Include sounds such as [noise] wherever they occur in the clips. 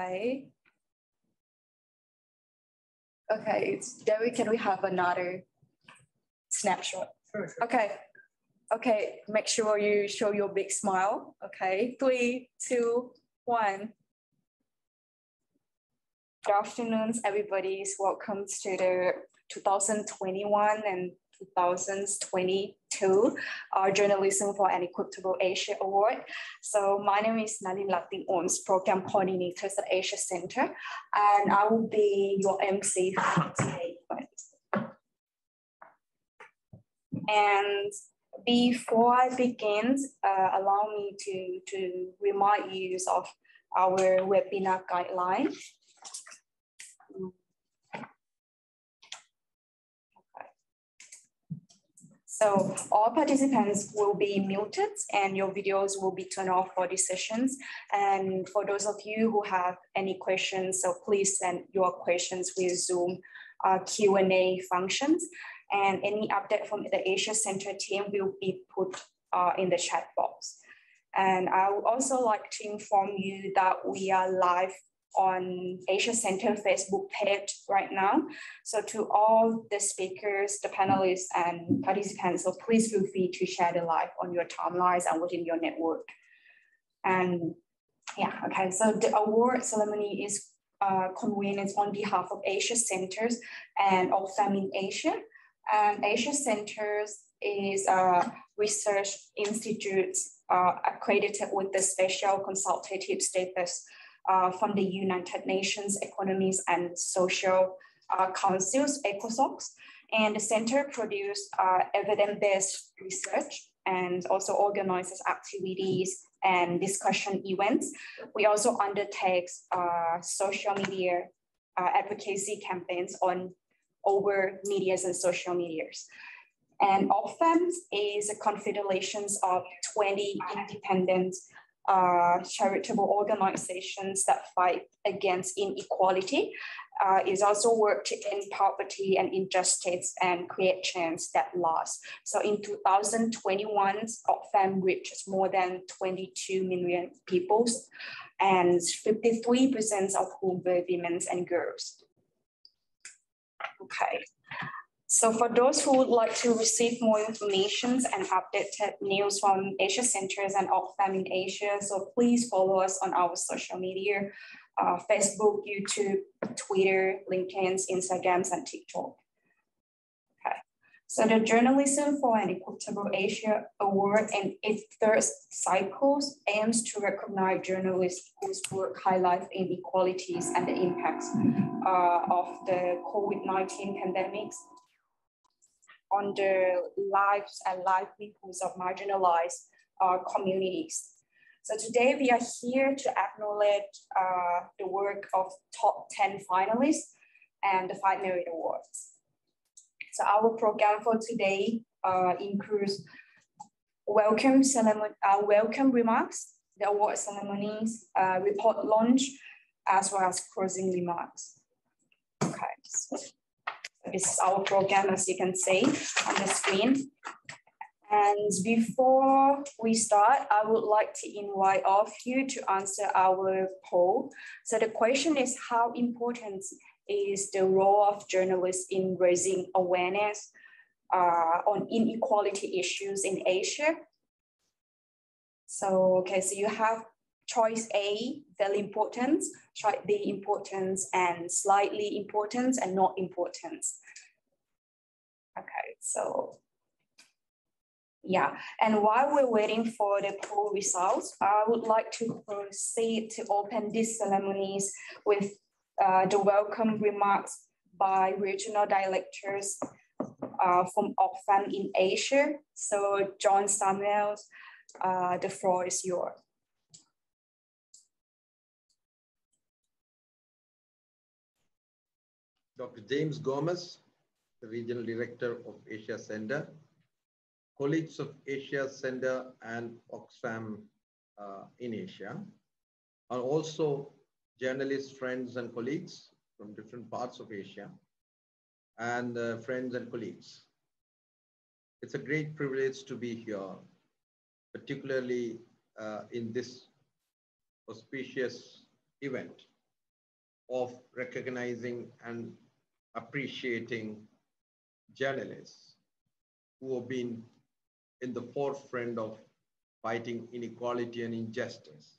Okay. Okay, Debbie, can we have another snapshot? Sure, sure. Okay. Okay, make sure you show your big smile. Okay, three, two, one. Good afternoon, everybody. Welcome to the 2021 and 2022 uh, Journalism for an Equitable Asia Award. So my name is Nalinrat Tingoum, Program Coordinator at Asia Center, and I will be your MC for today. And before I begin, uh, allow me to, to remind you of our webinar guideline. So all participants will be muted and your videos will be turned off for these sessions. And for those of you who have any questions, so please send your questions with Zoom uh, Q&A functions. And any update from the Asia Center team will be put uh, in the chat box. And I would also like to inform you that we are live on Asia Center Facebook page right now. So to all the speakers, the panelists and participants, so please feel free to share the live on your timelines and within your network. And yeah, okay, so the award ceremony is uh, convened on behalf of Asia Centers and Oxfam in Asia. And Asia Centers is a research institute uh, accredited with the special consultative status uh, from the United Nations Economies and Social uh, Councils, ECOSOC. And the center produces uh, evidence-based research and also organizes activities and discussion events. We also undertake uh, social media uh, advocacy campaigns on over medias and social medias. And Oxfam is a confederation of 20 independent uh, charitable organizations that fight against inequality. Uh, is also work to end poverty and injustice and create change that lasts. So in 2021, Oxfam reaches more than 22 million people and 53% of whom were women and girls. Okay. So for those who would like to receive more information and updated news from Asia Centers and Oxfam in Asia, so please follow us on our social media, uh, Facebook, YouTube, Twitter, LinkedIn, Instagram, and TikTok. Okay. So the Journalism for an Equitable Asia Award and its third cycle aims to recognize journalists whose work highlights inequalities and the impacts uh, of the COVID-19 pandemics on the lives and livelihoods of marginalized uh, communities. So today we are here to acknowledge uh, the work of top 10 finalists and the five merit awards. So our program for today uh, includes welcome, ceremony, uh, welcome remarks, the award ceremonies, uh, report launch, as well as closing remarks. Okay. Is our program, as you can see on the screen. And before we start, I would like to invite all of you to answer our poll. So the question is how important is the role of journalists in raising awareness uh, on inequality issues in Asia? So, okay, so you have choice A, very important, choice B, importance, and slightly important and not important. Okay, so yeah, and while we're waiting for the poll results, I would like to proceed to open these ceremonies with uh, the welcome remarks by regional directors uh, from Oxfam in Asia. So John Samuels, uh, the floor is yours. Dr. James Gomez, the Regional Director of Asia Center, colleagues of Asia Center and Oxfam uh, in Asia, are also journalists, friends, and colleagues from different parts of Asia, and uh, friends and colleagues. It's a great privilege to be here, particularly uh, in this auspicious event of recognizing and appreciating journalists who have been in the forefront of fighting inequality and injustice,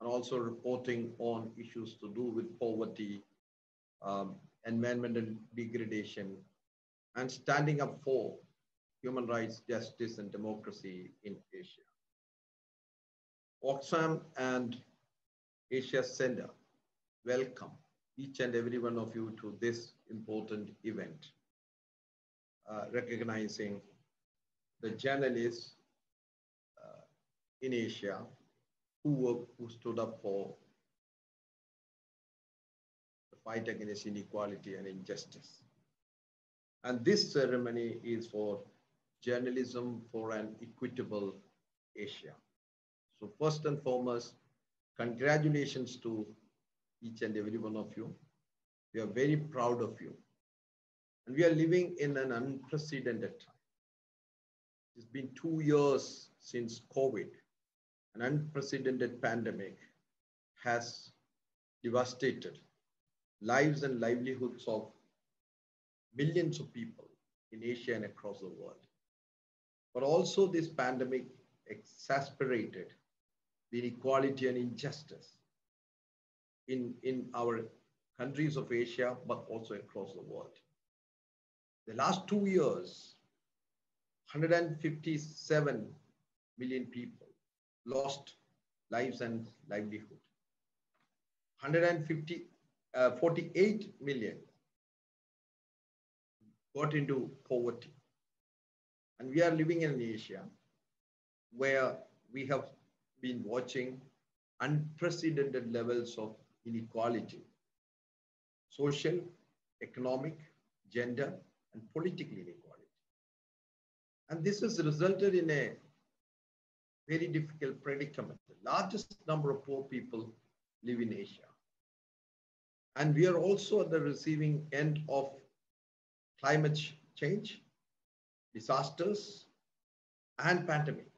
and also reporting on issues to do with poverty, um, environmental degradation, and standing up for human rights, justice, and democracy in Asia. Oxfam and Asia Center welcome each and every one of you to this important event, uh, recognizing the journalists uh, in Asia who, were, who stood up for the fight against inequality and injustice. And this ceremony is for journalism for an equitable Asia. So first and foremost, congratulations to each and every one of you. We are very proud of you. And we are living in an unprecedented time. It's been two years since COVID. An unprecedented pandemic has devastated lives and livelihoods of millions of people in Asia and across the world. But also this pandemic exasperated the inequality and injustice in, in our countries of Asia, but also across the world. The last two years, 157 million people lost lives and livelihood. 150, uh, 48 million got into poverty. And we are living in Asia where we have been watching unprecedented levels of inequality, social, economic, gender, and political inequality. And this has resulted in a very difficult predicament. The largest number of poor people live in Asia. And we are also at the receiving end of climate change, disasters, and pandemic.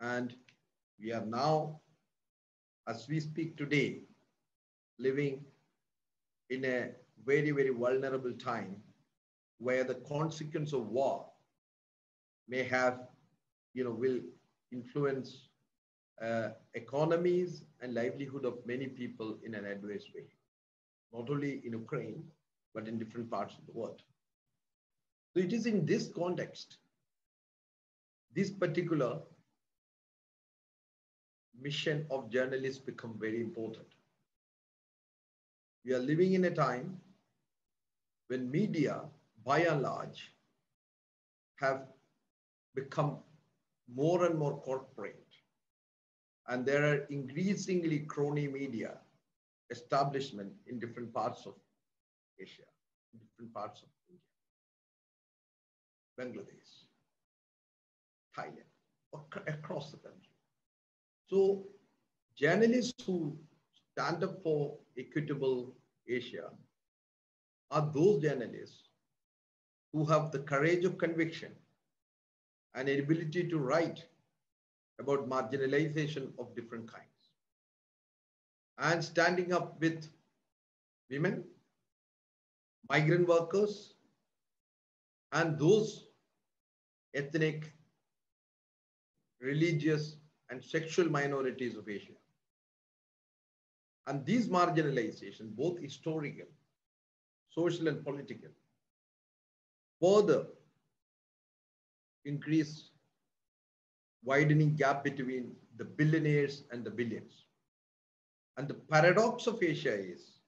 And we are now, as we speak today, living in a very, very vulnerable time where the consequence of war may have, you know, will influence uh, economies and livelihood of many people in an adverse way, not only in Ukraine, but in different parts of the world. So it is in this context, this particular mission of journalists become very important. We are living in a time when media, by and large, have become more and more corporate. And there are increasingly crony media establishment in different parts of Asia, different parts of India, Bangladesh, Thailand, across the country. So journalists who stand up for equitable Asia are those journalists who have the courage of conviction and ability to write about marginalization of different kinds. And standing up with women, migrant workers, and those ethnic, religious, and sexual minorities of Asia. And these marginalization, both historical, social, and political, further increase widening gap between the billionaires and the billions. And the paradox of Asia is,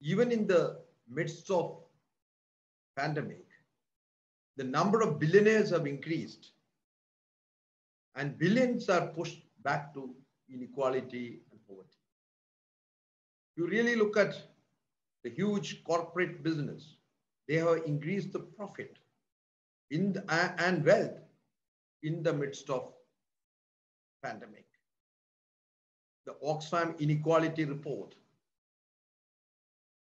even in the midst of pandemic, the number of billionaires have increased and billions are pushed back to inequality and poverty. You really look at the huge corporate business, they have increased the profit in the, and wealth in the midst of pandemic. The Oxfam Inequality Report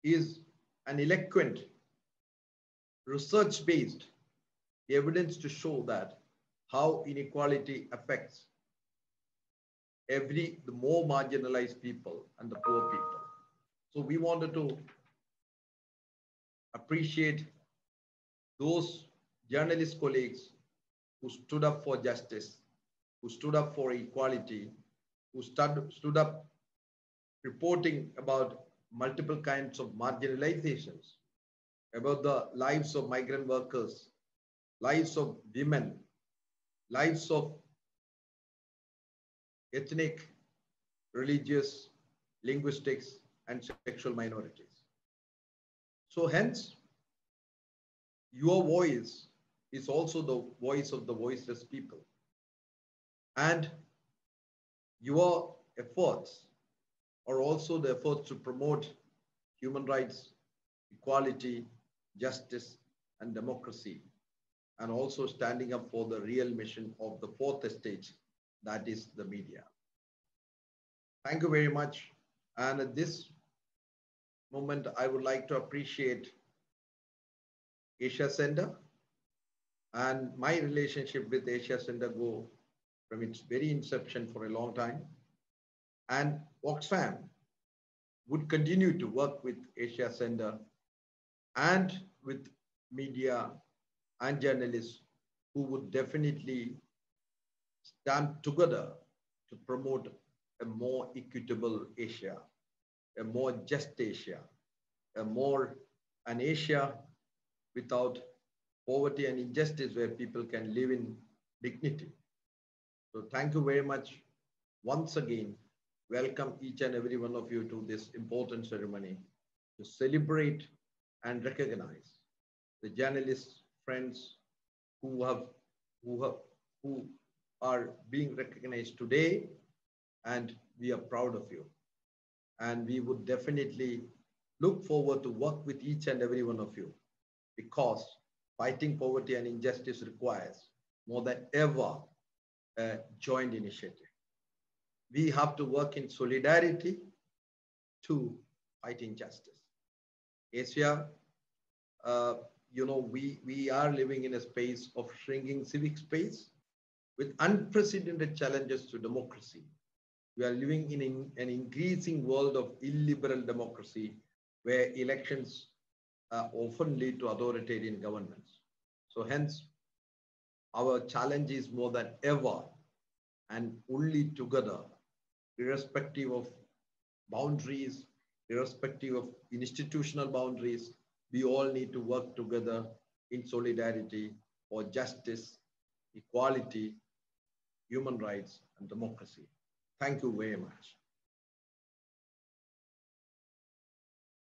is an eloquent, research-based evidence to show that how inequality affects every, the more marginalized people and the poor people. So we wanted to appreciate those journalist colleagues who stood up for justice, who stood up for equality, who stood, stood up reporting about multiple kinds of marginalizations, about the lives of migrant workers, lives of women, lives of ethnic, religious, linguistics, and sexual minorities. So hence, your voice is also the voice of the voiceless people. And your efforts are also the efforts to promote human rights, equality, justice, and democracy, and also standing up for the real mission of the fourth stage, that is the media. Thank you very much. And at this moment, I would like to appreciate Asia Center and my relationship with Asia Center go from its very inception for a long time. And Oxfam would continue to work with Asia Center and with media and journalists who would definitely stand together to promote a more equitable Asia, a more just Asia, a more an Asia without poverty and injustice where people can live in dignity. So thank you very much once again. Welcome each and every one of you to this important ceremony to celebrate and recognize the journalists, friends who have, who have, who are being recognized today and we are proud of you. And we would definitely look forward to work with each and every one of you because fighting poverty and injustice requires more than ever a joint initiative. We have to work in solidarity to fight injustice. Asia, uh, you know, we, we are living in a space of shrinking civic space with unprecedented challenges to democracy we are living in an increasing world of illiberal democracy where elections uh, often lead to authoritarian governments. So hence, our challenge is more than ever and only together, irrespective of boundaries, irrespective of institutional boundaries, we all need to work together in solidarity for justice, equality, human rights, and democracy. Thank you very much.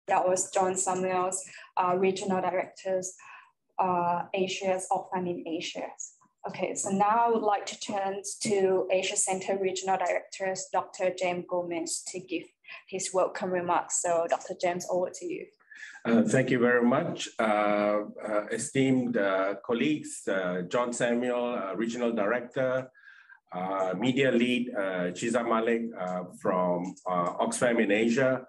That was John Samuels, uh, Regional Directors, uh, Asia's Oxfam in Asia. Okay, so now I would like to turn to Asia Center Regional Directors, Dr. James Gomez, to give his welcome remarks. So Dr. James, over to you. Uh, thank you very much, uh, uh, esteemed uh, colleagues, uh, John Samuel, uh, Regional Director, uh, media lead uh, Shiza Malik from Oxfam in Asia,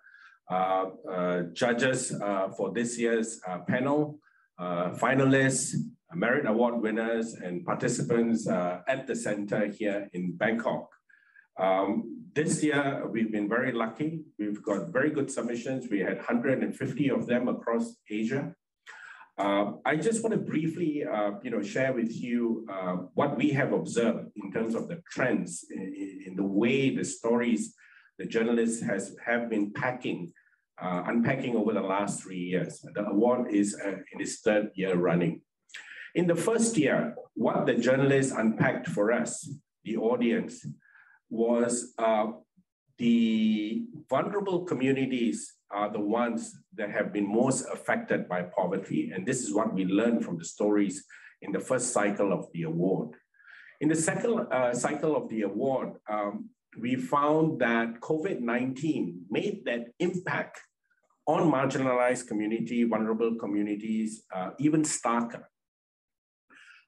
judges for this year's panel, finalists, merit award winners, and participants at the center here in Bangkok. Um, this year, we've been very lucky. We've got very good submissions. We had 150 of them across Asia. Uh, I just want to briefly, uh, you know, share with you uh, what we have observed in terms of the trends in, in the way the stories the journalists has have been packing, uh, unpacking over the last three years. The award is uh, in its third year running. In the first year, what the journalists unpacked for us, the audience, was uh, the vulnerable communities are the ones that have been most affected by poverty. And this is what we learned from the stories in the first cycle of the award. In the second uh, cycle of the award, um, we found that COVID-19 made that impact on marginalized community, vulnerable communities, uh, even starker.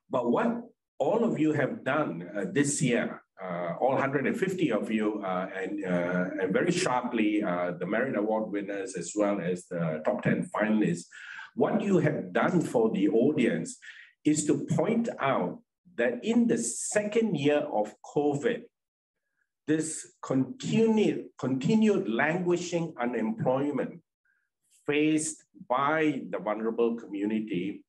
But what all of you have done uh, this year uh, all 150 of you, uh, and, uh, and very sharply, uh, the Merit Award winners as well as the top 10 finalists, what you have done for the audience is to point out that in the second year of COVID, this continued, continued languishing unemployment faced by the vulnerable community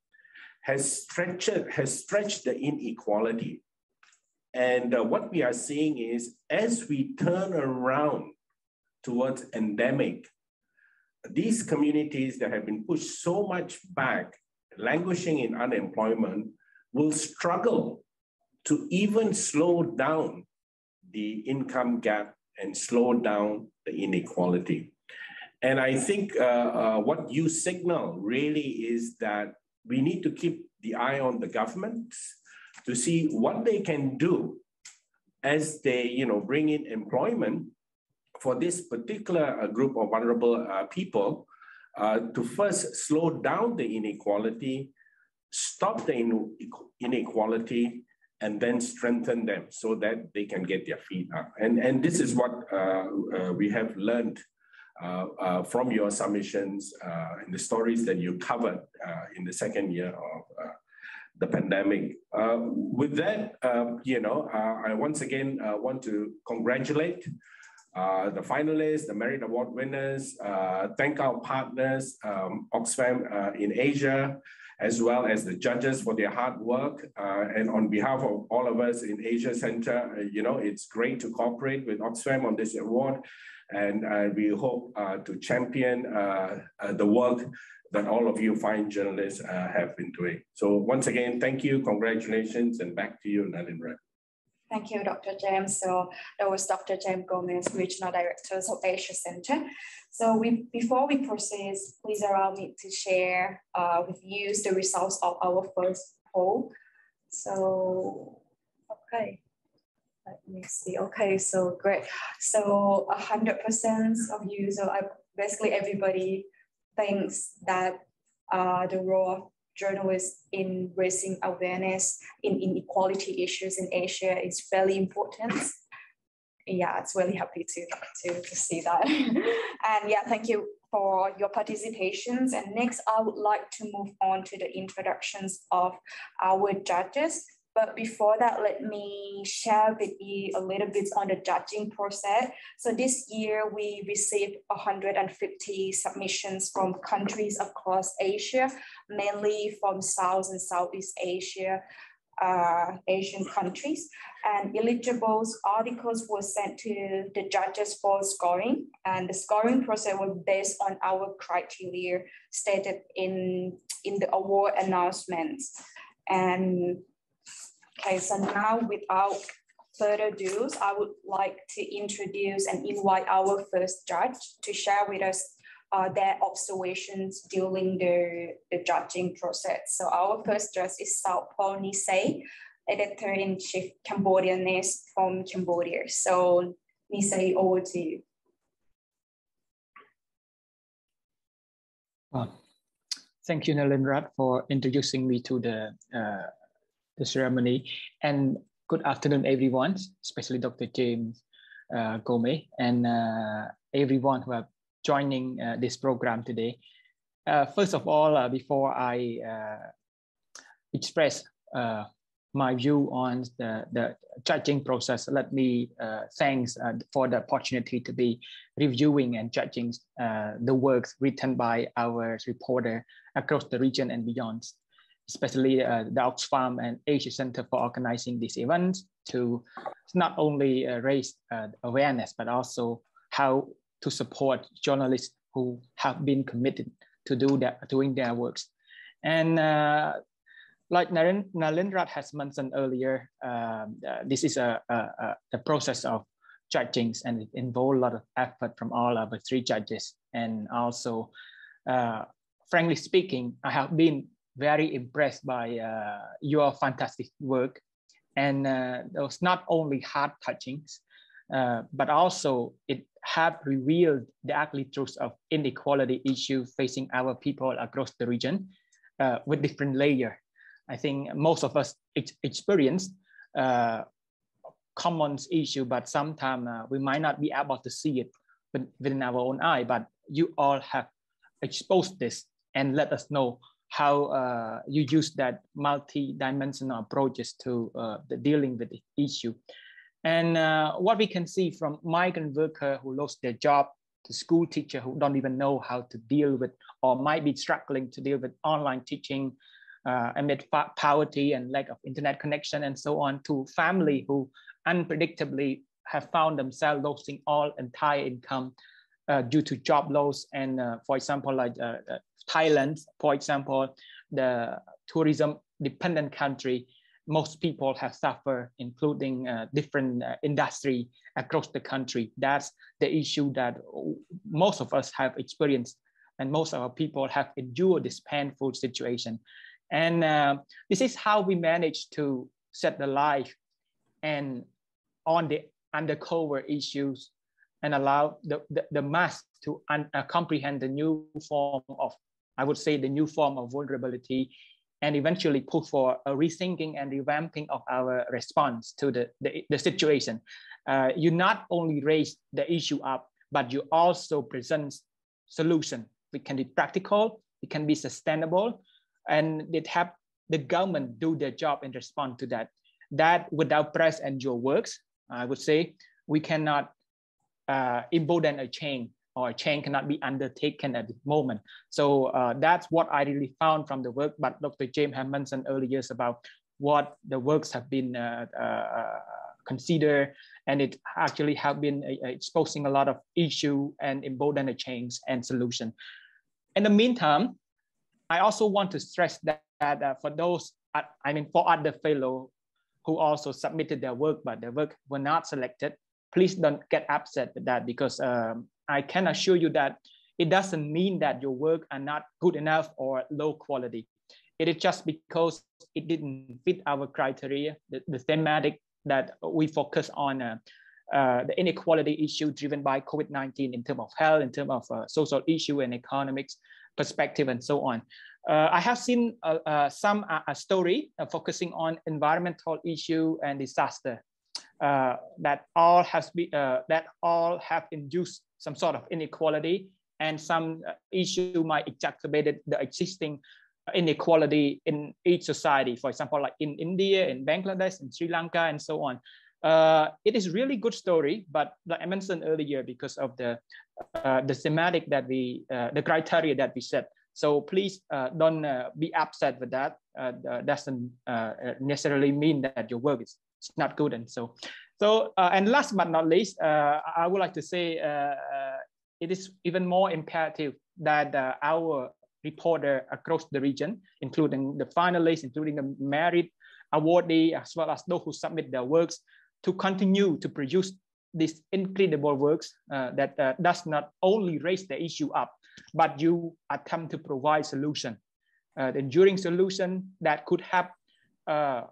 has stretched, has stretched the inequality. And uh, what we are seeing is as we turn around towards endemic, these communities that have been pushed so much back, languishing in unemployment, will struggle to even slow down the income gap and slow down the inequality. And I think uh, uh, what you signal really is that we need to keep the eye on the government to see what they can do as they you know, bring in employment for this particular uh, group of vulnerable uh, people uh, to first slow down the inequality, stop the inequality, and then strengthen them so that they can get their feet up. And, and this is what uh, uh, we have learned uh, from your submissions and the stories that you covered in the second year of the pandemic. with that, you know, I once again want to congratulate uh, the finalists, the Merit Award winners, uh, thank our partners, um, Oxfam uh, in Asia, as well as the judges for their hard work. Uh, and on behalf of all of us in Asia Center, uh, you know, it's great to cooperate with Oxfam on this award. And we hope to champion the work that all of you fine journalists have been doing. So once again, thank you, congratulations, and back to you, Nalinrat. Thank you, Dr. James. So that was Dr. James Gomez, Regional Director of Asia Center. So we, before we proceed, please allow me to share uh, with you the results of our first poll. So, okay, let me see. Okay, so great. So 100% of you, so I, basically everybody thinks that uh, the role of journalists in raising awareness in inequality issues in Asia is very important. Yeah, it's really happy to, to, to see that. [laughs] and yeah, thank you for your participations. And next, I would like to move on to the introductions of our judges. But before that, let me share with you a little bit on the judging process. So this year we received 150 submissions from countries across Asia, mainly from South and Southeast Asia, uh, Asian countries. And eligible articles were sent to the judges for scoring. And the scoring process was based on our criteria stated in, in the award announcements. And Okay, so now without further ado, I would like to introduce and invite our first judge to share with us uh, their observations during the, the judging process. So our first judge is Sao Phal Niseiy, editor-in-chief Cambodianess from Cambodia. So Niseiy, over to you. Well, thank you, Nalinrat, for introducing me to the uh, the ceremony. And good afternoon, everyone, especially Dr. James uh, Gomez and uh, everyone who are joining uh, this program today. Uh, first of all, uh, before I uh, express my view on the, the judging process, let me thanks for the opportunity to be reviewing and judging the works written by our reporter across the region and beyond especially uh, the Oxfam and Asia Center for organizing this event to not only uh, raise uh, awareness, but also how to support journalists who have been committed to do that, doing their works. And uh, like Nalinrat has mentioned earlier, um, uh, this is a, a, a, the process of judging and it involves a lot of effort from all of the three judges. And also, uh, frankly speaking, I have been very impressed by uh, your fantastic work. And uh, it was not only heart touching, uh, but also it have revealed the ugly of inequality issue facing our people across the region uh, with different layer. I think most of us ex experience uh, common issue, but sometimes uh, we might not be able to see it within our own eye, but you all have exposed this and let us know how uh, you use that multi-dimensional approaches to uh, the dealing with the issue. And uh, what we can see from migrant worker who lost their job to school teacher who don't even know how to deal with or might be struggling to deal with online teaching uh, amid poverty and lack of internet connection and so on to family who unpredictably have found themselves losing all entire income uh, due to job loss and uh, for example like Thailand for example the tourism dependent country most people have suffered, including uh, different uh, industry across the country. That's the issue that most of us have experienced, and most of our people have endured this painful situation. And uh, this is how we manage to set the life and on the undercover issues and allow the, the, the mass to un, uh, comprehend the new form of, I would say, the new form of vulnerability and eventually push for a rethinking and revamping of our response to the, the, the situation. Uh, you not only raise the issue up, but you also present solution. It can be practical, it can be sustainable, and it help the government do their job and respond to that. That without press and your works, I would say, we cannot uh, embolden a change or a change cannot be undertaken at the moment. So uh, that's what I really found from the work. But Dr. James had mentioned earlier about what the works have been uh, uh, considered, and it actually have been uh, exposing a lot of issue and embolden a change and solution. In the meantime, I also want to stress that, that uh, for those, I mean, for other fellow who also submitted their work, but their work were not selected, please don't get upset with that because um, I can assure you that it doesn't mean that your work are not good enough or low quality. It is just because it didn't fit our criteria, the, the thematic that we focus on uh, uh, the inequality issue driven by COVID-19 in terms of health, in terms of uh, social issue and economics perspective and so on. Uh, I have seen uh, uh, some story focusing on environmental issue and disaster that all has be, that all have induced some sort of inequality and some uh, issue might exacerbate the existing inequality in each society. For example, like in India, in Bangladesh, in Sri Lanka, and so on. Uh, it is really good story, but like I mentioned earlier, because of the uh, the thematic that we, uh, the criteria that we set. So please uh, don't uh, be upset with that. doesn't necessarily mean that your work is not good, and so so, uh, and last but not least, uh, I would like to say uh, uh it is even more imperative that uh, our reporter across the region, including the finalists, including the merit awardee, as well as those who submit their works, to continue to produce these incredible works uh, that does not only raise the issue up, but you attempt to provide solution, the enduring solution that could help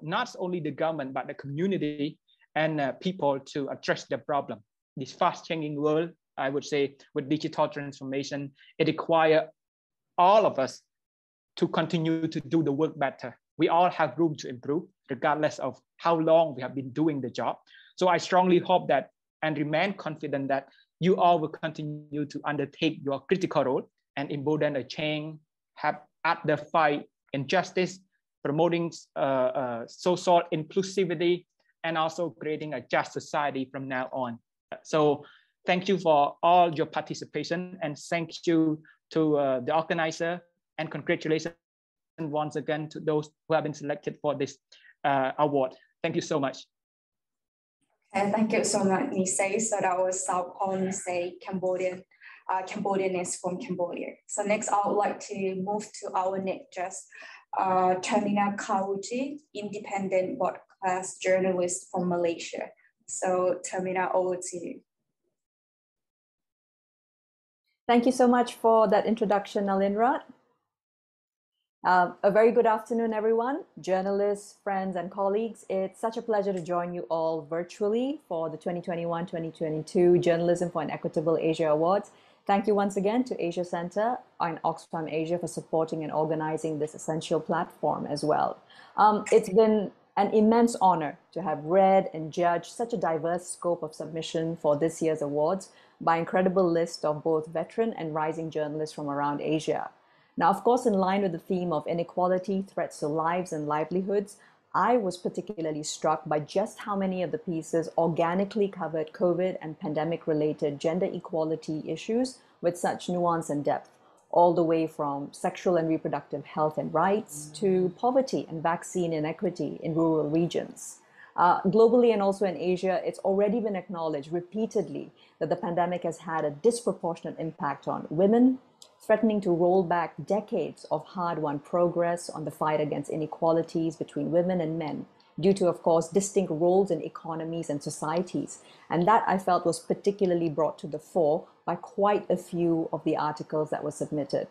not only the government, but the community and uh, people to address the problem. This fast changing world, I would say, with digital transformation, it requires all of us to continue to do the work better. We all have room to improve, regardless of how long we have been doing the job. So I strongly hope that and remain confident that you all will continue to undertake your critical role and embolden a change, have at the fight injustice, promoting uh, uh, social inclusivity, and also creating a just society from now on. So thank you for all your participation and thank you to uh, the organizer and congratulations once again to those who have been selected for this uh, award. Thank you so much. Okay, thank you so much, Niseiy. So that was Sao Phal Niseiy, Cambodian. Uh, is from Cambodia. So next, I would like to move to our next guest, uh, Kaoosji, independent broadcast journalist from Malaysia. So Tehmina, over to you. Thank you so much for that introduction, Nalinrat. Uh, a very good afternoon, everyone, journalists, friends, and colleagues. It's such a pleasure to join you all virtually for the 2021-2022 Journalism for an Equitable Asia Awards. Thank you once again to Asia Center and Oxfam Asia for supporting and organizing this essential platform as well. Um, it's been an immense honor to have read and judged such a diverse scope of submission for this year's awards by incredible list of both veteran and rising journalists from around Asia. Now, of course, in line with the theme of inequality, threats to lives and livelihoods, I was particularly struck by just how many of the pieces organically covered COVID and pandemic related gender equality issues with such nuance and depth, all the way from sexual and reproductive health and rights to poverty and vaccine inequity in rural regions. Uh, globally and also in Asia, it's already been acknowledged repeatedly that the pandemic has had a disproportionate impact on women, threatening to roll back decades of hard won progress on the fight against inequalities between women and men, due to, of course, distinct roles in economies and societies. And that I felt was particularly brought to the fore by quite a few of the articles that were submitted.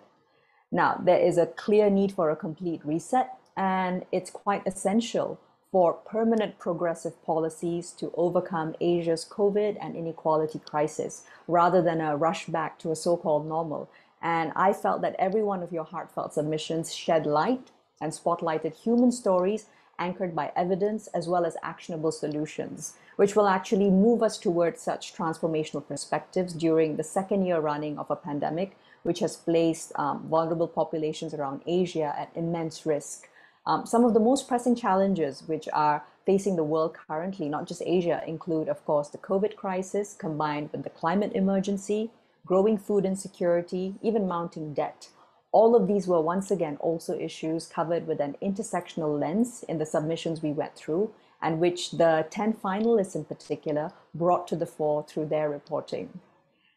Now, there is a clear need for a complete reset, and it's quite essential for permanent progressive policies to overcome Asia's COVID and inequality crisis rather than a rush back to a so called normal. And I felt that every one of your heartfelt submissions shed light and spotlighted human stories anchored by evidence as well as actionable solutions, which will actually move us towards such transformational perspectives during the second year running of a pandemic, which has placed um, vulnerable populations around Asia at immense risk. Um, some of the most pressing challenges which are facing the world currently, not just Asia, include, of course, the COVID crisis combined with the climate emergency, growing food insecurity, even mounting debt. All of these were once again also issues covered with an intersectional lens in the submissions we went through, and which the 10 finalists in particular brought to the fore through their reporting.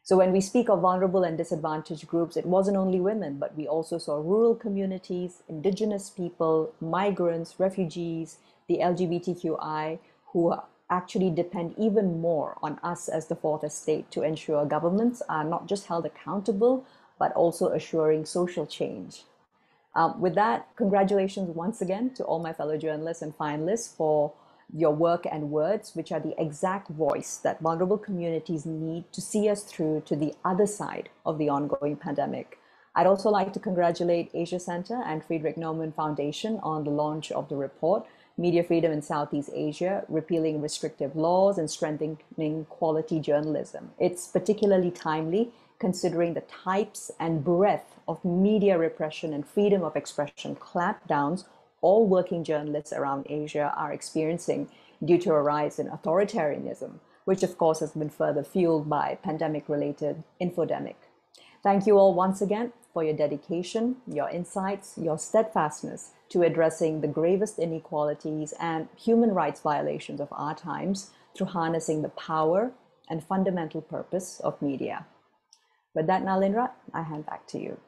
So when we speak of vulnerable and disadvantaged groups, it wasn't only women, but we also saw rural communities, indigenous people, migrants, refugees, the LGBTQI, who actually depend even more on us as the fourth estate to ensure governments are not just held accountable, but also assuring social change. Um, with that, congratulations once again to all my fellow journalists and finalists for your work and words, which are the exact voice that vulnerable communities need to see us through to the other side of the ongoing pandemic. I'd also like to congratulate Asia Center and Friedrich Naumann Foundation on the launch of the report, Media Freedom in Southeast Asia, Repealing Restrictive Laws and Strengthening Quality Journalism. It's particularly timely considering the types and breadth of media repression and freedom of expression clampdowns all working journalists around Asia are experiencing due to a rise in authoritarianism, which of course has been further fueled by pandemic related infodemic. Thank you all once again for your dedication, your insights, your steadfastness to addressing the gravest inequalities and human rights violations of our times through harnessing the power and fundamental purpose of media. With that, Nalindra, I hand back to you.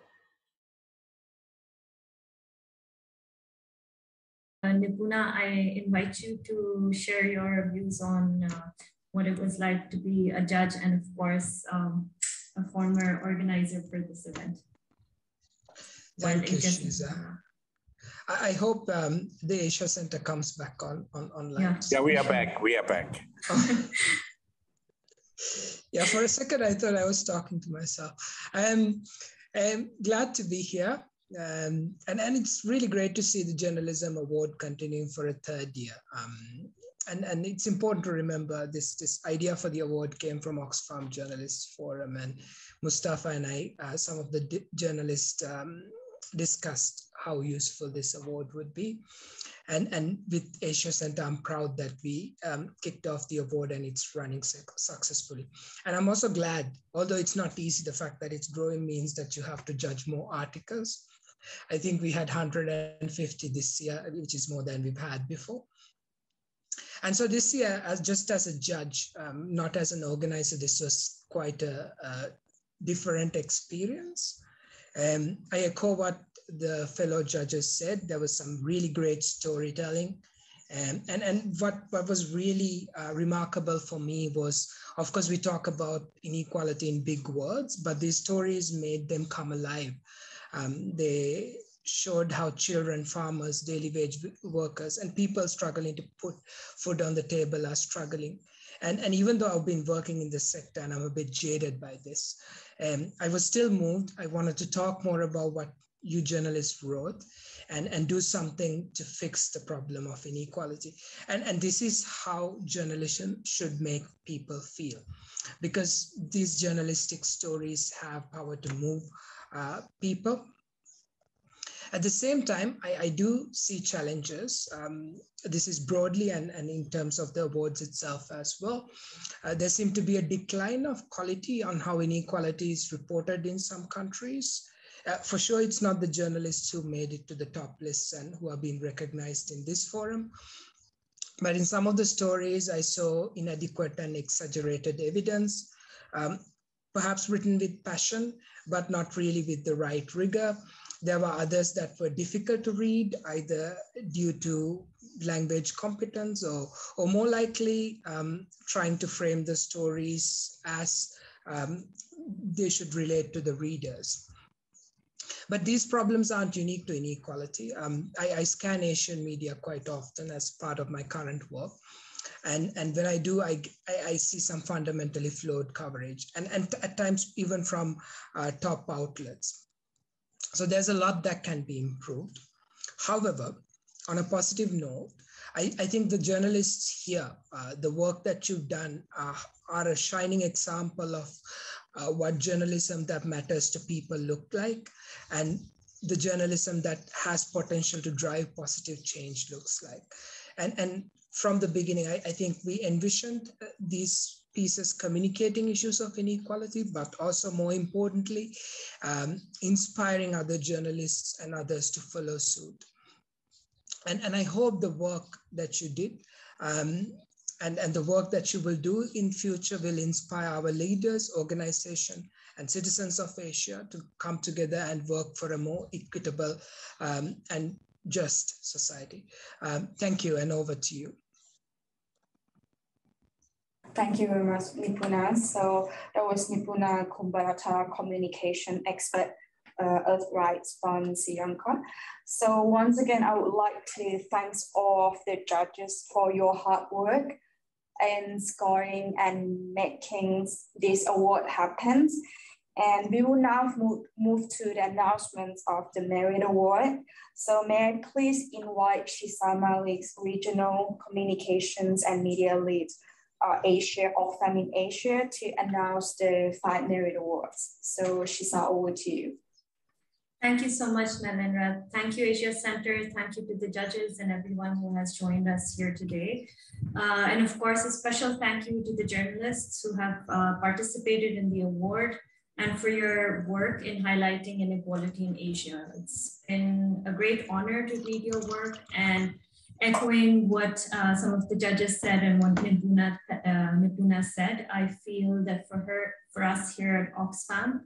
Uh, Nipuna, I invite you to share your views on uh, what it was like to be a judge and, of course, um, a former organizer for this event. Thank you, Shiza. I hope um, the Asia Center comes back on, on online. Yeah. yeah, we are back. We are back. [laughs] yeah, for a second I thought I was talking to myself. I'm, I'm glad to be here. Um, and, and it's really great to see the Journalism Award continuing for a third year. Um, and, and it's important to remember this, this idea for the award came from Oxfam Journalists Forum and Mustafa and I, uh, some of the journalists um, discussed how useful this award would be. And, and with Asia Center, I'm proud that we um, kicked off the award and it's running successfully. And I'm also glad, although it's not easy, the fact that it's growing means that you have to judge more articles. I think we had 150 this year, which is more than we've had before. And so this year, as just as a judge, um, not as an organizer, this was quite a, a different experience. Um, I echo what the fellow judges said. There was some really great storytelling. Um, and and what, what was really uh, remarkable for me was, of course, we talk about inequality in big words, but these stories made them come alive. Um, they showed how children, farmers, daily wage workers, and people struggling to put food on the table are struggling. And, and even though I've been working in this sector and I'm a bit jaded by this, um, I was still moved. I wanted to talk more about what you journalists wrote and, and do something to fix the problem of inequality. And, and this is how journalism should make people feel because these journalistic stories have power to move uh, people. At the same time, I, I do see challenges. Um, this is broadly and, and in terms of the awards itself as well. Uh, there seems to be a decline of quality on how inequality is reported in some countries. Uh, for sure, it's not the journalists who made it to the top lists and who are being recognized in this forum. But in some of the stories, I saw inadequate and exaggerated evidence, um, perhaps written with passion, but not really with the right rigor. There were others that were difficult to read, either due to language competence or, or more likely um, trying to frame the stories as um, they should relate to the readers. But these problems aren't unique to inequality. Um, I, I, scan Asian media quite often as part of my current work. And, and when I do, I, I, see some fundamentally flawed coverage and, and at times even from uh, top outlets. So there's a lot that can be improved. However, on a positive note, I, I think the journalists here, uh, the work that you've done uh, are a shining example of uh, what journalism that matters to people look like and the journalism that has potential to drive positive change looks like. And, and from the beginning, I, I think we envisioned uh, these pieces communicating issues of inequality, but also more importantly, um, inspiring other journalists and others to follow suit. And, and I hope the work that you did um, and, and the work that you will do in future will inspire our leaders, organization, and citizens of Asia to come together and work for a more equitable um, and just society. Um, thank you, and over to you. Thank you very much, Nipuna. So that was Nipuna Kumbalathara, communication expert, uh, EarthRights from Sri Lanka. So once again, I would like to thank all of the judges for your hard work in scoring and making this award happen. And we will now move, move to the announcement of the Merit Award. So may I please invite Shiza Malik's Regional Communications and Media Lead uh, Asia or in Asia to announce the five Merit Awards. So Shiza, over to you. Thank you so much, Nalinrat. Thank you, Asia Center. Thank you to the judges and everyone who has joined us here today. Uh, and of course, a special thank you to the journalists who have uh, participated in the award and for your work in highlighting inequality in Asia. It's been a great honor to read your work and echoing what uh, some of the judges said and what Nipuna, uh, Nipuna said, I feel that for her, for us here at Oxfam,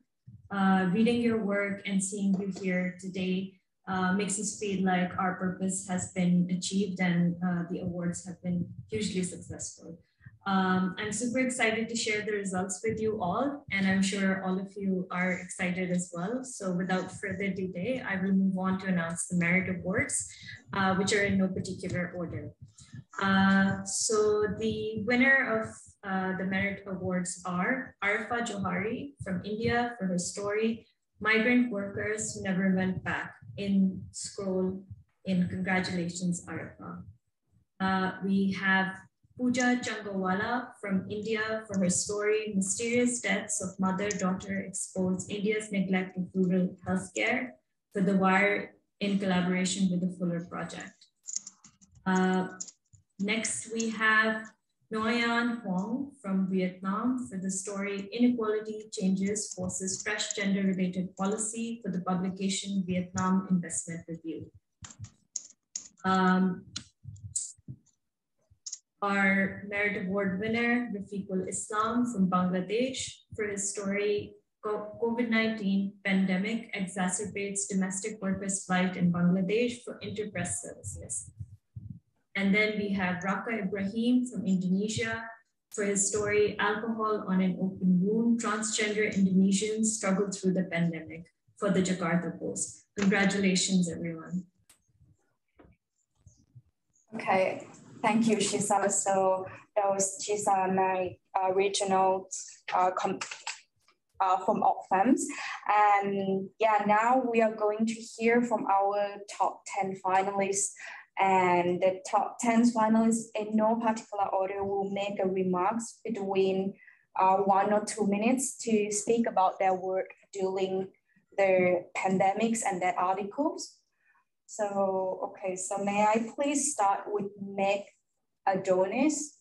uh, reading your work and seeing you here today uh, makes us feel like our purpose has been achieved and uh, the awards have been hugely successful. Um, I'm super excited to share the results with you all, and I'm sure all of you are excited as well. So without further delay, I will move on to announce the merit awards, uh, which are in no particular order. Uh, so the winner of uh, the merit awards are Arfa Johari from India for her story, Migrant Workers Who Never Went Back in Scroll in Congratulations, Arfa. Uh, we have Pooja Changoiwala from India for her story, Mysterious Deaths of Mother-Daughter Expose India's Neglect of Rural Healthcare for The Wire in collaboration with the Fuller Project. Uh, next, we have Nguyen Huong from Vietnam for the story Inequality Changes Forces Fresh Gender-Related Policy for the publication Vietnam Investment Review. Um, our Merit Award winner, Rafiqul Islam from Bangladesh, for his story COVID-19 pandemic exacerbates domestic workers' flight in Bangladesh for interpress services. And then we have Raka Ibrahim from Indonesia for his story, Alcohol on an Open Wound, Transgender Indonesians Struggle Through the Pandemic for the Jakarta Post. Congratulations, everyone. Okay, Thank you, Shiza. So that was Shiza, my uh, regional uh, uh, from Oxfam. And yeah, now we are going to hear from our top 10 finalists. And the top 10 finalists in no particular order will make a remarks between uh, one or two minutes to speak about their work during the pandemics and their articles. So, okay, so may I please start with Meg Adonis?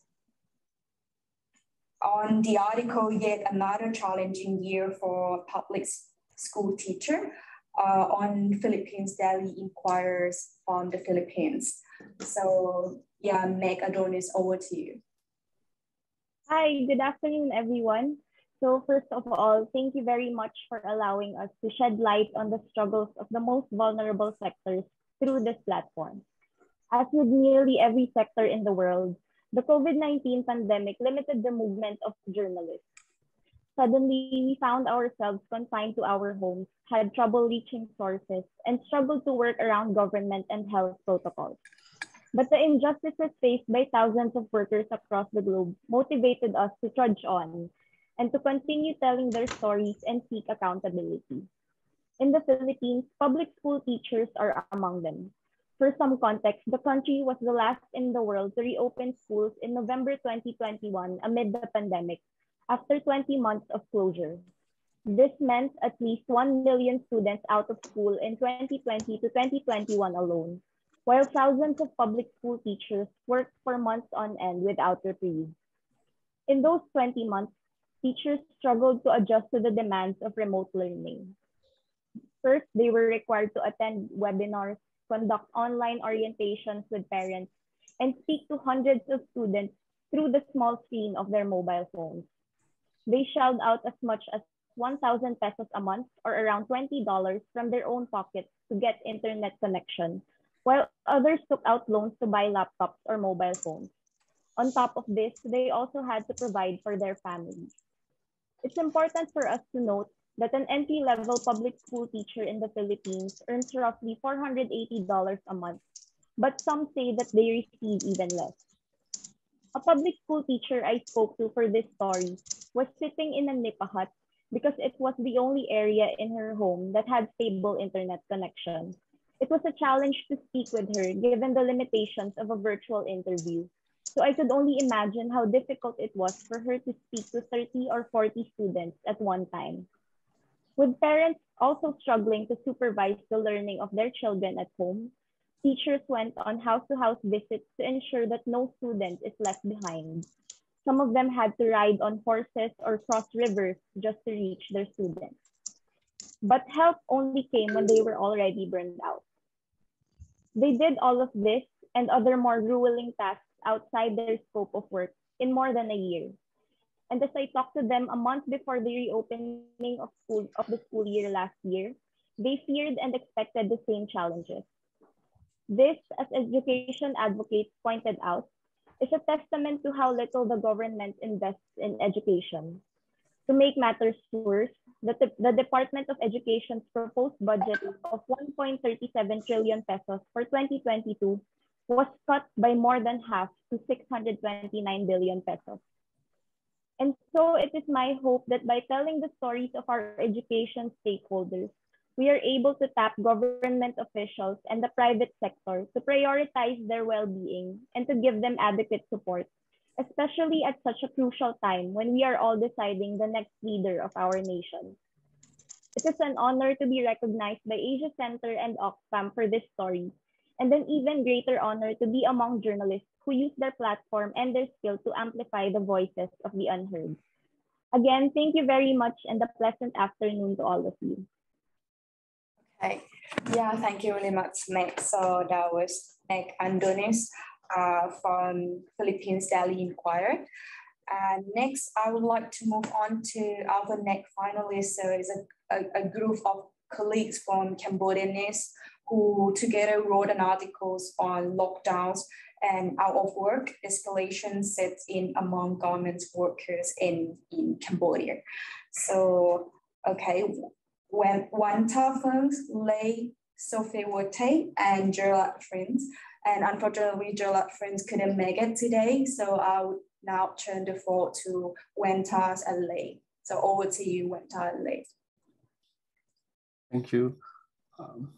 On the article, yet another challenging year for public school teacher uh, on Philippines Daily Inquirers on the Philippines. So yeah, Meg Adonis, over to you. Hi, good afternoon, everyone. So first of all, thank you very much for allowing us to shed light on the struggles of the most vulnerable sectors through this platform. As with nearly every sector in the world, the COVID-19 pandemic limited the movement of journalists. Suddenly, we found ourselves confined to our homes, had trouble reaching sources, and struggled to work around government and health protocols. But the injustices faced by thousands of workers across the globe motivated us to trudge on and to continue telling their stories and seek accountability. In the Philippines, public school teachers are among them. For some context, the country was the last in the world to reopen schools in November 2021 amid the pandemic after 20 months of closure. This meant at least 1 million students out of school in 2020 to 2021 alone, while thousands of public school teachers worked for months on end without reprieve. In those 20 months, teachers struggled to adjust to the demands of remote learning. First, they were required to attend webinars, conduct online orientations with parents, and speak to hundreds of students through the small screen of their mobile phones. They shelled out as much as 1,000 pesos a month or around $20 from their own pockets to get internet connection, while others took out loans to buy laptops or mobile phones. On top of this, they also had to provide for their families. It's important for us to note that an entry-level public school teacher in the Philippines earns roughly $480 a month, but some say that they receive even less. A public school teacher I spoke to for this story was sitting in a nipa hut because it was the only area in her home that had stable internet connection. It was a challenge to speak with her given the limitations of a virtual interview. So I could only imagine how difficult it was for her to speak to 30 or 40 students at one time. With parents also struggling to supervise the learning of their children at home, teachers went on house to house visits to ensure that no student is left behind. Some of them had to ride on horses or cross rivers just to reach their students. But help only came when they were already burned out. They did all of this and other more grueling tasks outside their scope of work in more than a year. And as I talked to them a month before the reopening of school of the school year last year, they feared and expected the same challenges. This, as education advocates pointed out, is a testament to how little the government invests in education. To make matters worse, the, the Department of Education's proposed budget of 1.37 trillion pesos for 2022 was cut by more than half to 629 billion pesos. And so it is my hope that by telling the stories of our education stakeholders, we are able to tap government officials and the private sector to prioritize their well-being and to give them adequate support, especially at such a crucial time when we are all deciding the next leader of our nation. It is an honor to be recognized by Asia Center and Oxfam for this story, and an even greater honor to be among journalists who use their platform and their skill to amplify the voices of the unheard. Again, thank you very much and a pleasant afternoon to all of you. Okay. Yeah, thank you very much, Meg. So that was Meg Adonis uh, from Philippines Daily Inquirer. And next, I would like to move on to our next finalist. So it's a, a, a group of colleagues from Cambodianess who together wrote an articles on lockdowns and out of work escalation sets in among government workers in, in Cambodia. So, okay, when Wanta Funks, Lay, Sophie Wote, and Gerald Friends. And unfortunately, Gerald Friends couldn't make it today. So I'll now turn the floor to Wentas and Lay. So over to you, Wenta and Lay. Thank you. Um,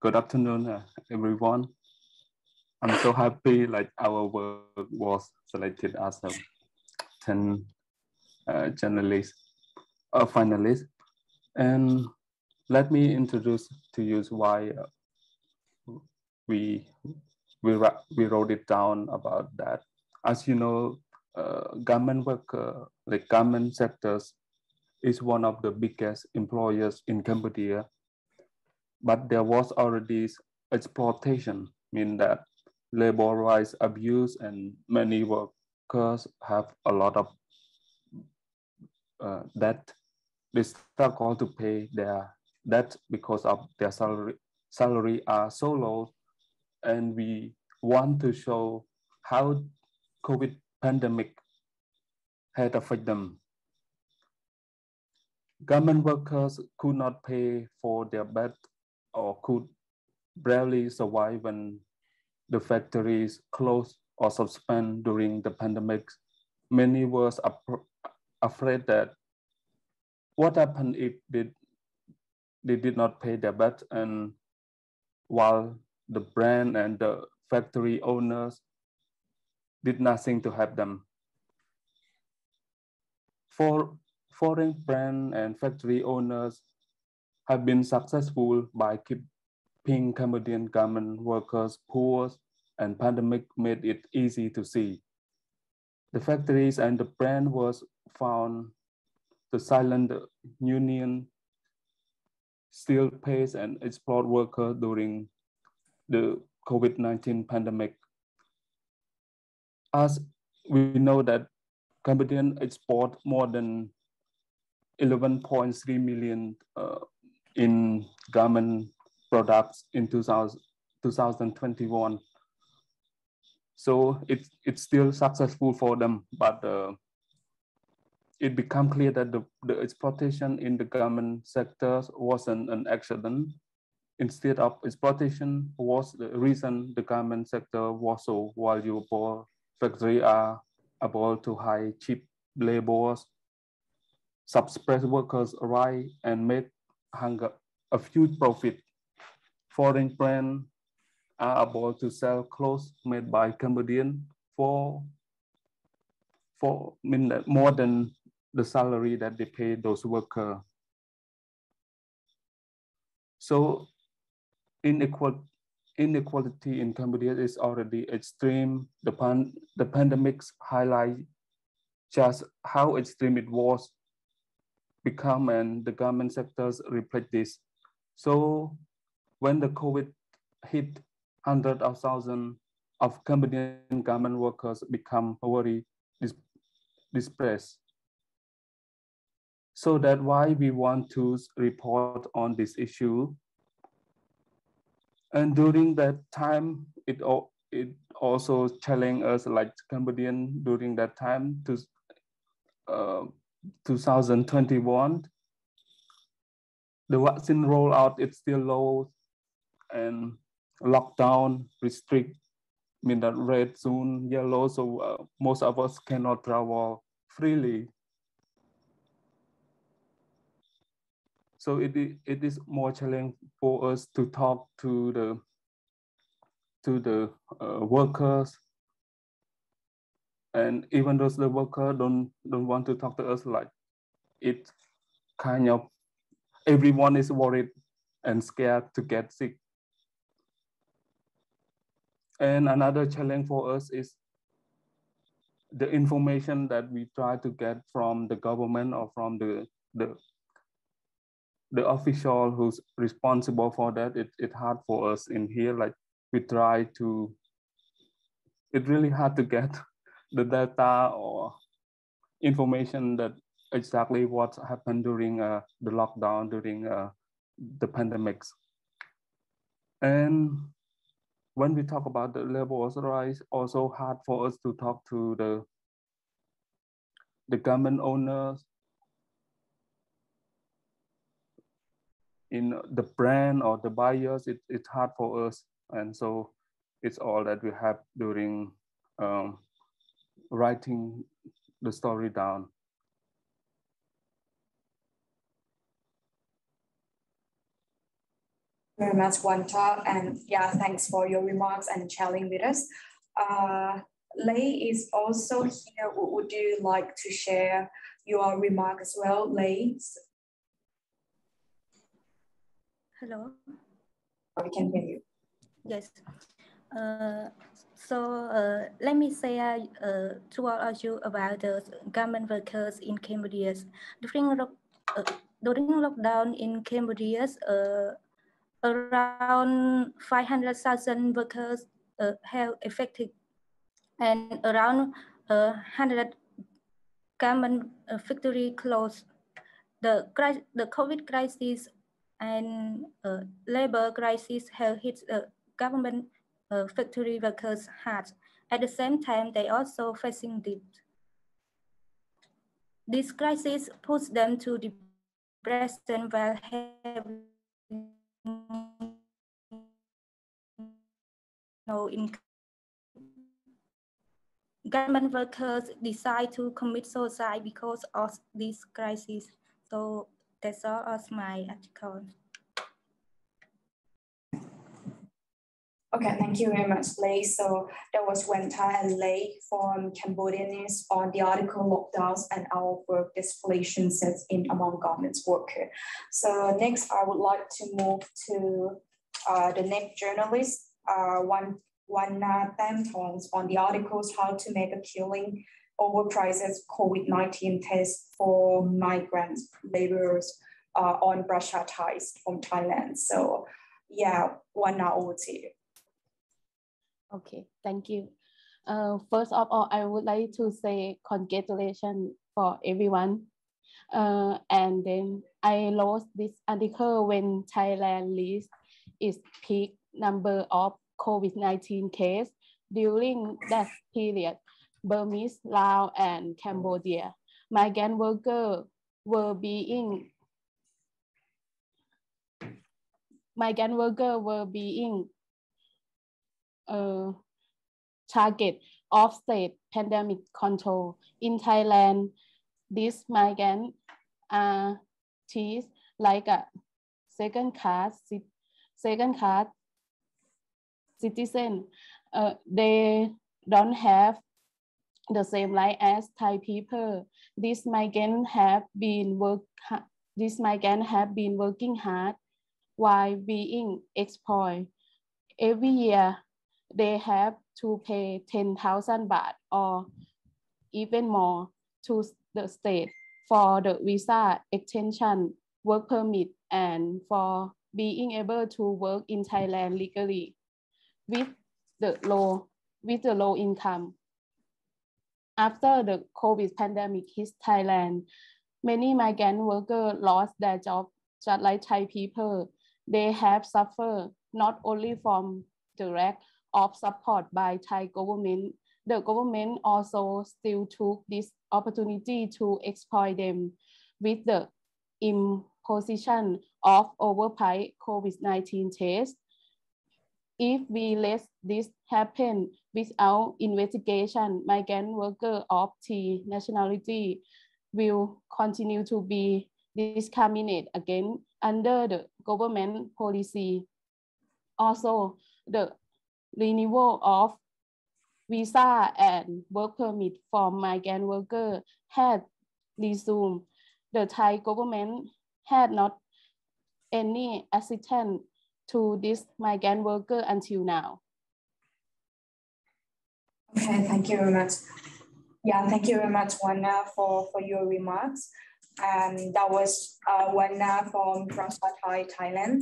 good afternoon, uh, everyone. I'm so happy like our work was selected as a 10 uh, journalist, a finalist and let me introduce to you why we we we wrote it down about that. As you know, uh, government worker, like government sectors, is one of the biggest employers in Cambodia. But there was already exploitation, mean that labor rights abuse and many workers have a lot of uh, debt. They struggle to pay their debt because of their salary salary are so low and we want to show how COVID pandemic had affected them. Government workers could not pay for their bed or could barely survive when the factories closed or suspend during the pandemic. Many were afraid that what happened if they, they did not pay their debt and while the brand and the factory owners did nothing to help them. For foreign brand and factory owners have been successful by keeping Cambodian garment workers poor and pandemic made it easy to see. The factories and the brand was found the silent union still pays and exploit workers during the COVID-19 pandemic. As we know that Cambodian export more than 11.3 million uh, in garment products in 2000, 2021. So it's, it's still successful for them, but uh, it became clear that the, the exploitation in the garment sector wasn't an accident. Instead of exploitation was the reason the garment sector was so valuable. Factories are able to hire cheap laborers, suppress workers' right, and make hunger a huge profit. Foreign brands are able to sell clothes made by Cambodian for for more than the salary that they pay those workers. So inequality, inequality in Cambodia is already extreme. The, pan, the pandemics highlight just how extreme it was become and the government sectors reflect this. So when the COVID hit, hundreds of thousands of Cambodian government workers become very dis displaced. So that's why we want to report on this issue. And during that time, it, it also challenged us like Cambodian during that time to uh, 2021. The vaccine rollout is still low and lockdown restrict mean that red zone, yellow, so uh, most of us cannot travel freely So it, it is more challenging for us to talk to the to the uh, workers and even those the worker don't don't want to talk to us like it kind of everyone is worried and scared to get sick and another challenge for us is the information that we try to get from the government or from the the the official who's responsible for that, it, it hard for us in here. Like we try to, it really hard to get the data or information that exactly what happened during uh, the lockdown, during uh, the pandemics. And when we talk about the labor rights, also hard for us to talk to the the government owners in the brand or the buyers, it, it's hard for us. And so it's all that we have during um, writing the story down. Very much, Wanta, and yeah, thanks for your remarks and sharing with us. Uh, Lei is also here. Would you like to share your remark as well, Lei? Hello. We can hear you. Yes. Uh, so uh, let me say uh, to all of you about the government workers in Cambodia. During, uh, during lockdown in Cambodia, uh, around 500,000 workers uh, have affected and around uh, 100 garment uh, factory closed. The, the COVID crisis and uh, labor crisis have hit the government uh, factory workers hard. At the same time, they also facing debt. This crisis puts them to depression while having no income. Government workers decide to commit suicide because of this crisis. So that's all of my article. Okay, thank you very much, Lei. So that was Wenta and Lei from Cambodians on the article lockdowns and our work displacement sets in among garments worker. So next, I would like to move to uh, the next journalist, uh, one Wana Tam Tongs on the articles how to make a killing over prices COVID-19 test for migrants laborers uh, on Prachatai from Thailand. So yeah, Wana over to you. Okay, thank you. Uh, first of all, I would like to say congratulations for everyone. Uh, and then I lost this article when Thailand least its peak number of COVID-19 case during that period. Burmese, Laos, and Cambodia. Migrant workers were being migrant workers were being uh, target of state pandemic control. In Thailand, these migrants are treated like a second class, second class citizen. Uh, they don't have the same right as Thai people. These migrants have been work. These migrants have been working hard while being exploited. Every year, they have to pay 10,000 baht or even more to the state for the visa extension, work permit, and for being able to work in Thailand legally with the low with the low income. After the COVID pandemic hit Thailand, many migrant workers lost their job just like Thai people. They have suffered not only from direct of support by Thai government, the government also still took this opportunity to exploit them with the imposition of overpriced COVID-19 tests. If we let this happen without investigation, migrant workers of T nationality will continue to be discriminated again under the government policy. Also, the renewal of visa and work permit for migrant worker had resumed. The Thai government had not any assistance to this migrant worker until now. Okay, thank you very much. Yeah, thank you very much, Wana, for, for your remarks. And that was uh, Wana from Thai, Thailand.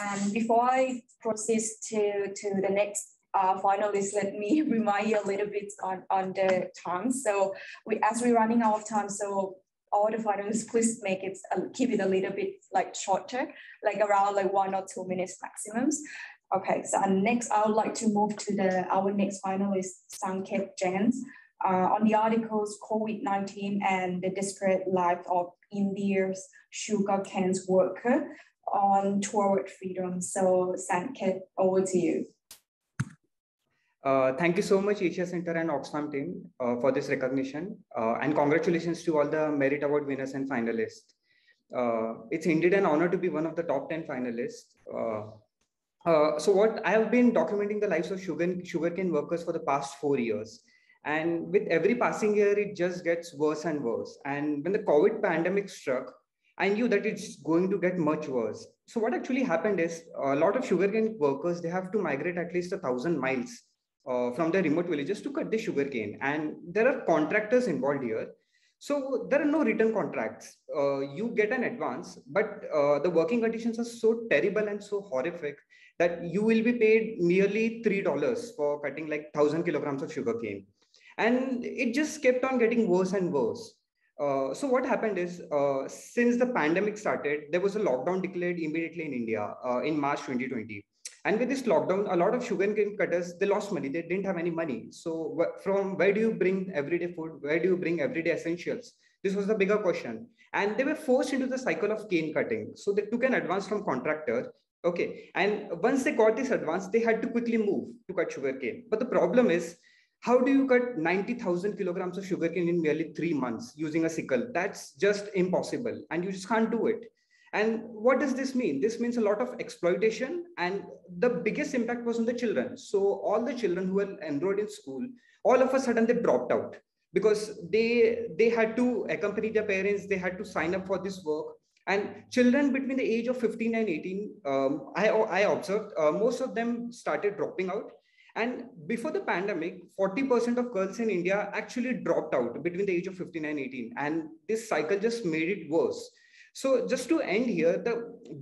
And before I proceed to, to the next uh, finalist, let me [laughs] remind you a little bit on, on the time. So we, as we're running out of time, so all the finalists, please make it, uh, keep it a little bit like shorter, like around like one or two minutes maximums. Okay, so next I would like to move to the our next finalist, Sanket Jains, uh, on the articles COVID-19 and the desperate life of India's sugar canes worker on toward freedom. So Sanket, over to you. Uh, thank you so much, Asia Center and Oxfam team uh, for this recognition. Uh, and congratulations to all the Merit Award winners and finalists. Uh, it's indeed an honor to be one of the top 10 finalists. Uh, uh, so what I have been documenting the lives of sugar, sugarcane workers for the past four years. And with every passing year, it just gets worse and worse. And when the COVID pandemic struck, I knew that it's going to get much worse. so what actually happened is a lot of sugarcane workers, they have to migrate at least a thousand miles uh, from their remote villages to cut the sugarcane. And there are contractors involved here. So there are no written contracts. Uh, you get an advance, but uh, the working conditions are so terrible and so horrific that you will be paid nearly $3 for cutting like 1000 kilograms of sugarcane. And it just kept on getting worse and worse. Uh, so what happened is, uh, since the pandemic started, there was a lockdown declared immediately in India uh, in March 2020. And with this lockdown, a lot of sugarcane cutters, they lost money. They didn't have any money. So from where do you bring everyday food? Where do you bring everyday essentials? This was the bigger question. And they were forced into the cycle of cane cutting. So they took an advance from contractor. Okay. And once they got this advance, they had to quickly move to cut sugarcane. But the problem is how do you cut 90,000 kilograms of sugarcane in merely three months using a sickle? That's just impossible. And you just can't do it. And what does this mean? This means a lot of exploitation. And the biggest impact was on the children. So all the children who were enrolled in school, all of a sudden they dropped out because they, they had to accompany their parents. They had to sign up for this work. And children between the age of 15 and 18, um, I, I observed uh, most of them started dropping out and before the pandemic, 40% of girls in India actually dropped out between the age of 15 and 18. And this cycle just made it worse. So just to end here, the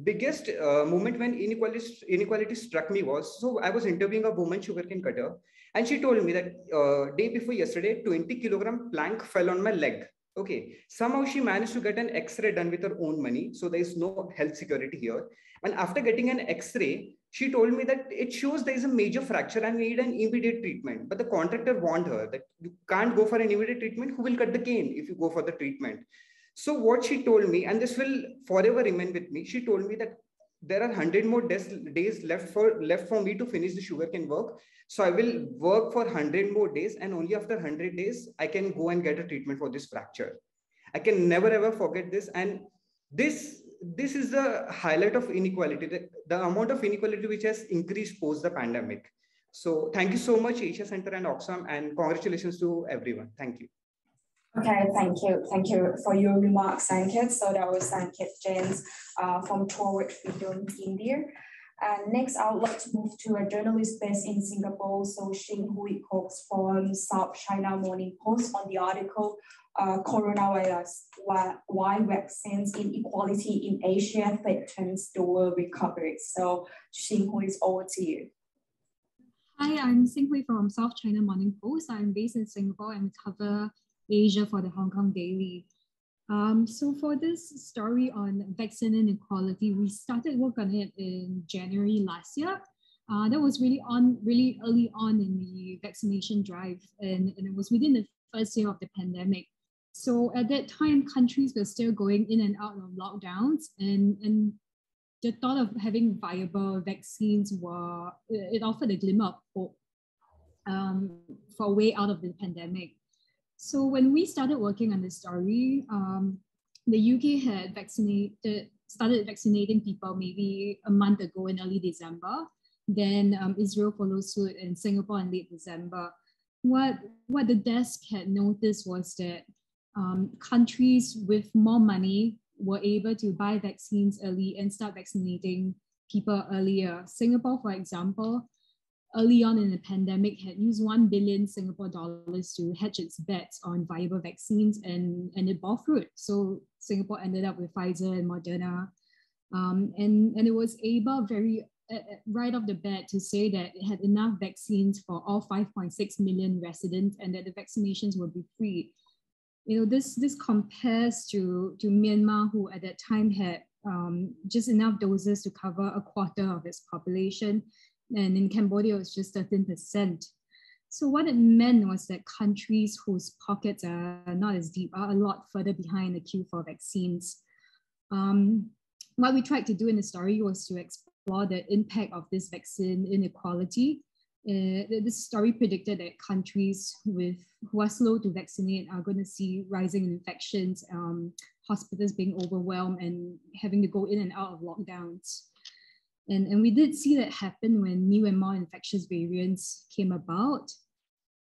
biggest uh, moment when inequality, inequality struck me was, so I was interviewing a woman sugarcane cutter and she told me that uh, day before yesterday, 20 kilogram plank fell on my leg. Okay, somehow she managed to get an x-ray done with her own money. So there is no health security here. And after getting an x-ray, she told me that it shows there is a major fracture and we need an immediate treatment. But the contractor warned her that you can't go for an immediate treatment. Who will cut the cane if you go for the treatment? So what she told me, and this will forever remain with me, she told me that there are 100 more days, left for left for me to finish the sugarcane work. So I will work for 100 more days and only after 100 days, I can go and get a treatment for this fracture. I can never ever forget this. And this this is the highlight of inequality, the, the amount of inequality which has increased post the pandemic. So thank you so much, Asia Center and Oxfam, and congratulations to everyone. Thank you. Okay, thank you. Thank you for your remarks, Sanket. So that was Sanket James uh, from Toward Freedom, India. And next, I would like to move to a journalist based in Singapore, so Xin Hui Cox from South China Morning Post on the article uh, coronavirus, why, why vaccines inequality in Asia threatens the world recovery. So Xin Hui is over to you. Hi, I'm Xin Hui from South China Morning Post. I'm based in Singapore and cover Asia for the Hong Kong Daily. Um, so for this story on vaccine inequality, we started work on it in January last year. Uh, that was really on really early on in the vaccination drive, and, and it was within the first year of the pandemic. So at that time, countries were still going in and out of lockdowns, and, and the thought of having viable vaccines were it offered a glimmer of hope um, for a way out of the pandemic. So when we started working on this story, um, the UK had vaccinated started vaccinating people maybe a month ago in early December. Then um, Israel followed suit in Singapore in late December. What what the desk had noticed was that um, countries with more money were able to buy vaccines early and start vaccinating people earlier. Singapore, for example, early on in the pandemic had used 1 billion Singapore dollars to hedge its bets on viable vaccines and, and it bore fruit. So Singapore ended up with Pfizer and Moderna. Um, and, and it was able very uh, right off the bat to say that it had enough vaccines for all 5.6 million residents and that the vaccinations would be free you know, this this compares to to Myanmar, who at that time had um, just enough doses to cover a quarter of its population, and in Cambodia it was just 13%. So what it meant was that countries whose pockets are not as deep are a lot further behind the queue for vaccines. Um, what we tried to do in the story was to explore the impact of this vaccine inequality uh, this story predicted that countries with who are slow to vaccinate are going to see rising infections, um, hospitals being overwhelmed, and having to go in and out of lockdowns. And, and we did see that happen when new and more infectious variants came about.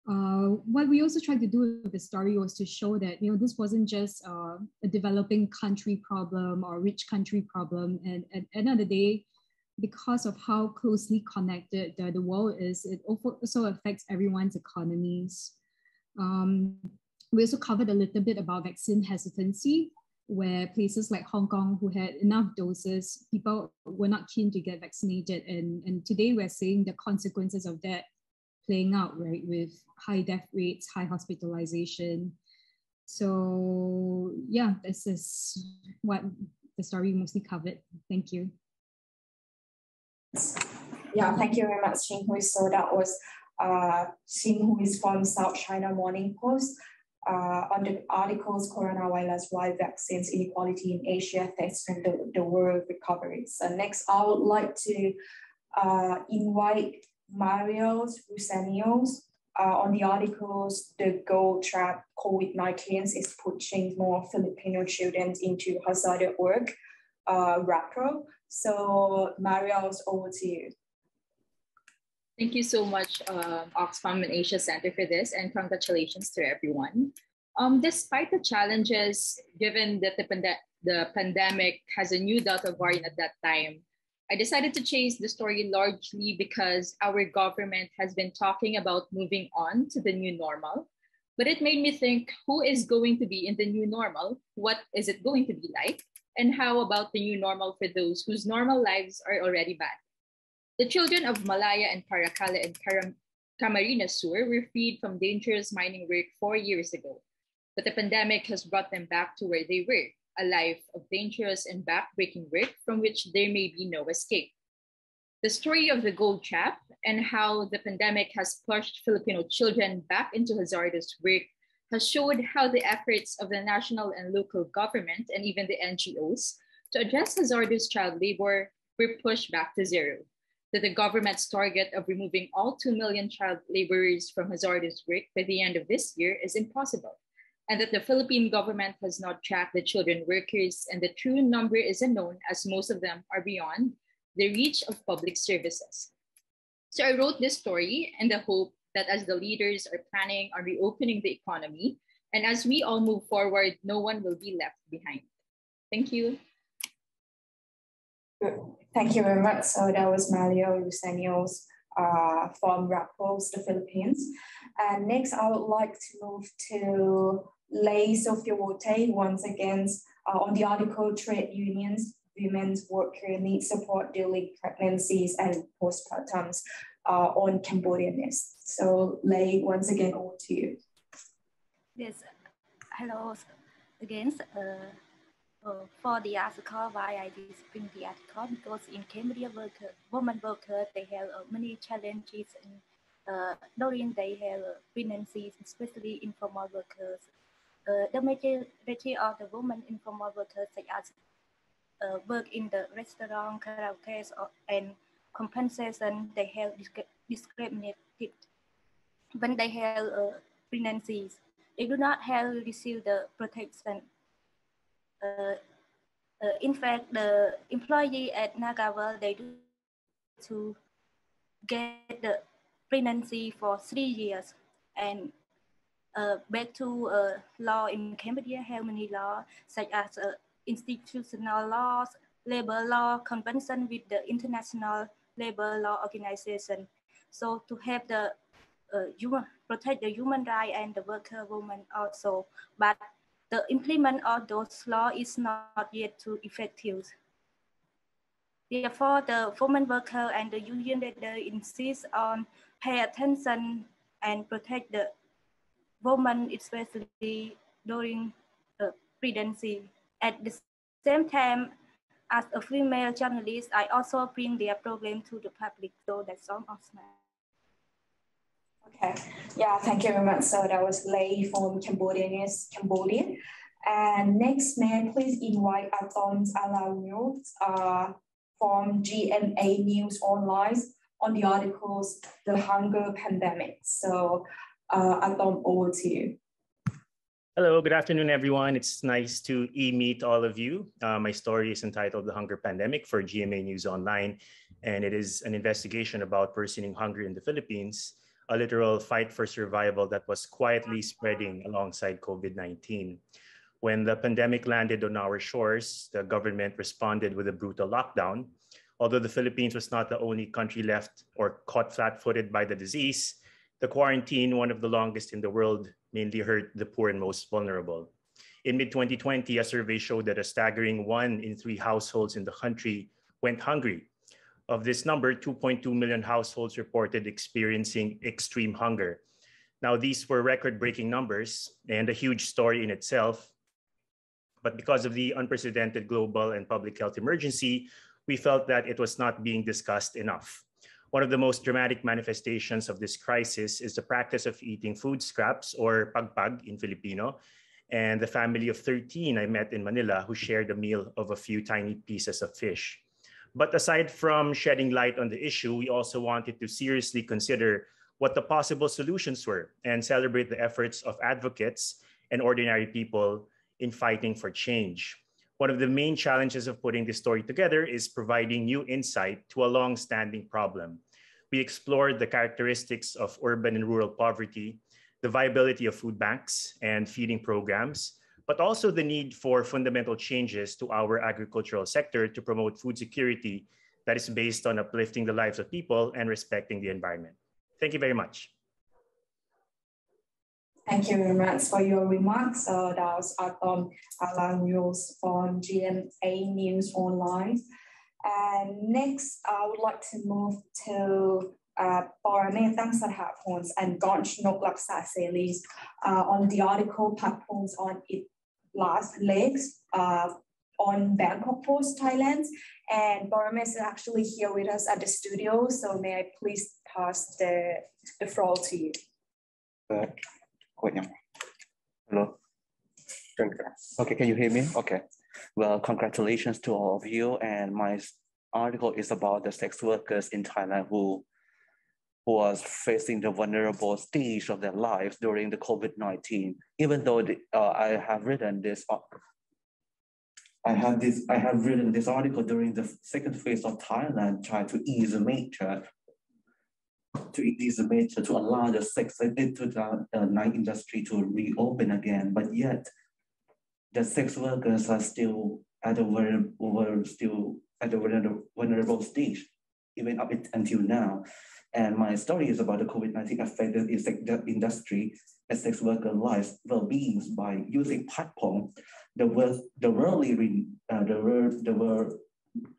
uh, what we also tried to do with the story was to show that you know this wasn't just uh, a developing country problem or rich country problem, and at the end of the day, because of how closely connected the, the world is, it also affects everyone's economies. Um, we also covered a little bit about vaccine hesitancy, where places like Hong Kong, who had enough doses, people were not keen to get vaccinated. And, and today we're seeing the consequences of that playing out, right, with high death rates, high hospitalization. So yeah, this is what the story mostly covered. Thank you. Yeah, thank you very much, Xing. So that was uh, Hui is from South China Morning Post. Uh, on the articles, coronavirus, why vaccines inequality in Asia threaten the, the world recovery. So next, I would like to uh, invite Mario Rusanios uh, on the articles, the gold trap COVID-19 is pushing more Filipino children into hazardous work, uh, Rappler. So Mariel's over to you. Thank you so much, uh, Oxfam and Asia Center for this, and congratulations to everyone. Um, despite the challenges, given that the, the pandemic has a new Delta variant at that time, I decided to chase the story largely because our government has been talking about moving on to the new normal. But it made me think who is going to be in the new normal? What is it going to be like? And how about the new normal for those whose normal lives are already bad? The children of Malaya and Paracale and Camarines Sur were freed from dangerous mining work four years ago. But the pandemic has brought them back to where they were, a life of dangerous and backbreaking work from which there may be no escape. The story of the gold trap and how the pandemic has pushed Filipino children back into hazardous work has showed how the efforts of the national and local government and even the NGOs to address hazardous child labor were pushed back to zero. That the government's target of removing all 2 million child laborers from hazardous work by the end of this year is impossible, and that the Philippine government has not tracked the children workers, and the true number is unknown as most of them are beyond the reach of public services. So I wrote this story in the hope that as the leaders are planning on reopening the economy, and as we all move forward, no one will be left behind. Thank you. Thank you very much. So that was Mario Lucenios uh, from Rappler, the Philippines. And next, I would like to move to Lei Sofia Wote once again uh, on the article Trade Unions, Women's Worker Need Support During Pregnancies and Postpartums uh, on Cambodianess. So Lei, once again, over to you. Yes, hello again. Uh, uh, for the article, why I bring the article because in Cambodia, worker, women workers they have uh, many challenges and uh, during they have uh, pregnancies, especially informal workers. Uh, the majority of the women informal workers such as uh, work in the restaurant, karaoke, and compensation, they have discriminated when they have uh, pregnancies. They do not have received the protection uh, uh, in fact, the employee at Nagavel, they do to get the pregnancy for three years. And uh, back to uh, law in Cambodia, how many laws, such as uh, institutional laws, labor law, convention with the International Labor Law Organization. So to have the uh, human, protect the human right and the worker woman also. But the implement of those law is not yet too effective. Therefore, the women worker and the union leader insist on pay attention and protect the woman, especially during the pregnancy. At the same time, as a female journalist, I also bring their problem to the public. So that's all of my. Okay, yeah, thank you very much. So that was Lei from Cambodian, Cambodia. And next, may I please invite Atom Araullo uh, from GMA News Online on the articles, The Hunger Pandemic. So uh, Atom, over to you. Hello, good afternoon, everyone. It's nice to e-meet all of you. Uh, my story is entitled The Hunger Pandemic for GMA News Online, and it is an investigation about worsening hunger in the Philippines a literal fight for survival that was quietly spreading alongside COVID 19. When the pandemic landed on our shores, the government responded with a brutal lockdown. Although the Philippines was not the only country left or caught flat footed by the disease, the quarantine, one of the longest in the world, mainly hurt the poor and most vulnerable. In mid 2020, a survey showed that a staggering one in three households in the country went hungry. Of this number, 2.2 million households reported experiencing extreme hunger. Now, these were record breaking numbers and a huge story in itself. But because of the unprecedented global and public health emergency, we felt that it was not being discussed enough. One of the most dramatic manifestations of this crisis is the practice of eating food scraps or pagpag in Filipino, and the family of 13 I met in Manila who shared a meal of a few tiny pieces of fish. But aside from shedding light on the issue, we also wanted to seriously consider what the possible solutions were and celebrate the efforts of advocates and ordinary people in fighting for change. One of the main challenges of putting this story together is providing new insight to a long-standing problem. We explored the characteristics of urban and rural poverty, the viability of food banks and feeding programs, but also the need for fundamental changes to our agricultural sector to promote food security that is based on uplifting the lives of people and respecting the environment. Thank you very much. Thank you very much for your remarks. Uh, that was Atom Araullo News from GMA News Online. And next, I would like to move to uh, Sarhapons and Gonch Noklaksa Selis uh, on the article Patpong's on its last legs uh, on Bangkok Post, Thailand. And Barames is actually here with us at the studio. So may I please pass the, the floor to you. Uh, Hello. Okay, can you hear me? Okay. Well, congratulations to all of you. And my article is about the sex workers in Thailand who, who was facing the vulnerable stage of their lives during the COVID-19. Even though the, uh, I have written this, uh, I have this, I have written this article during the second phase of Thailand, trying to ease the major to ease the major to allow the sex into the, the night industry to reopen again. But yet, the sex workers are still at a very still at a vulnerable stage, even up until now. And my story is about the COVID-19 affected industry and sex worker lives well-being by using Patpong, the world, the worldly, uh, the world, the world,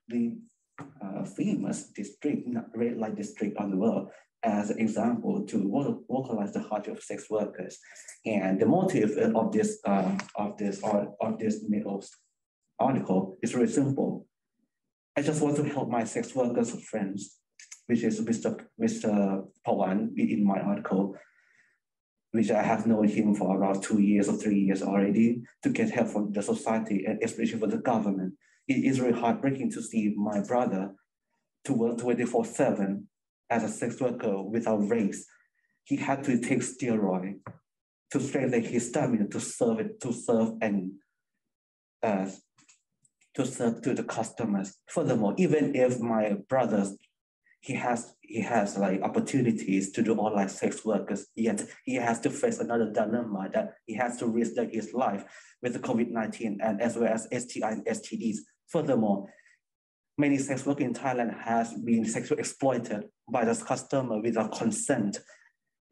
the uh, famous district, red light district on the world, as an example to vocalize the heart of sex workers. And the motive of this uh, of this of this article is very simple. I just want to help my sex workers friends, which is Mr. Mr. Pawan in my article, which I have known him for around two years or three years already, to get help from the society and especially for the government. It is very heartbreaking to see my brother to work 24-7 as a sex worker without race. He had to take steroid to strengthen his stamina to serve to serve and uh, to serve to the customers. Furthermore, even if my brothers, he has he has like opportunities to do online sex workers, yet he has to face another dilemma that he has to risk his life with the COVID-19 and as well as STI and STDs. Furthermore, many sex workers in Thailand has been sexually exploited by the customer without consent.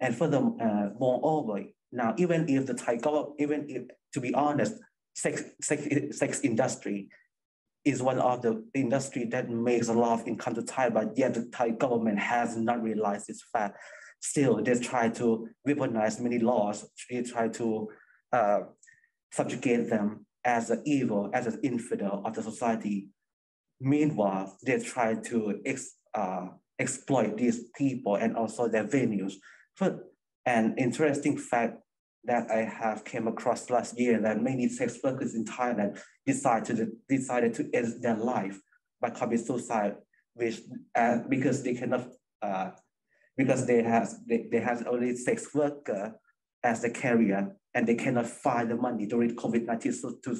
And further, uh, moreover, now even if the Thai government, even if, to be honest, sex, sex, sex industry is one of the industry that makes a lot of income to Thai, but yet the Thai government has not realized this fact. Still, they try to weaponize many laws. They try to uh, subjugate them as an evil, as an infidel of the society. Meanwhile, they try to ex, uh, exploit these people and also their venues. But an interesting fact that I have came across last year that many sex workers in Thailand decided to, decided to end their life by committing suicide, which uh, because they cannot uh, because they have they, they have only sex worker as a career and they cannot find the money during COVID-19 so to,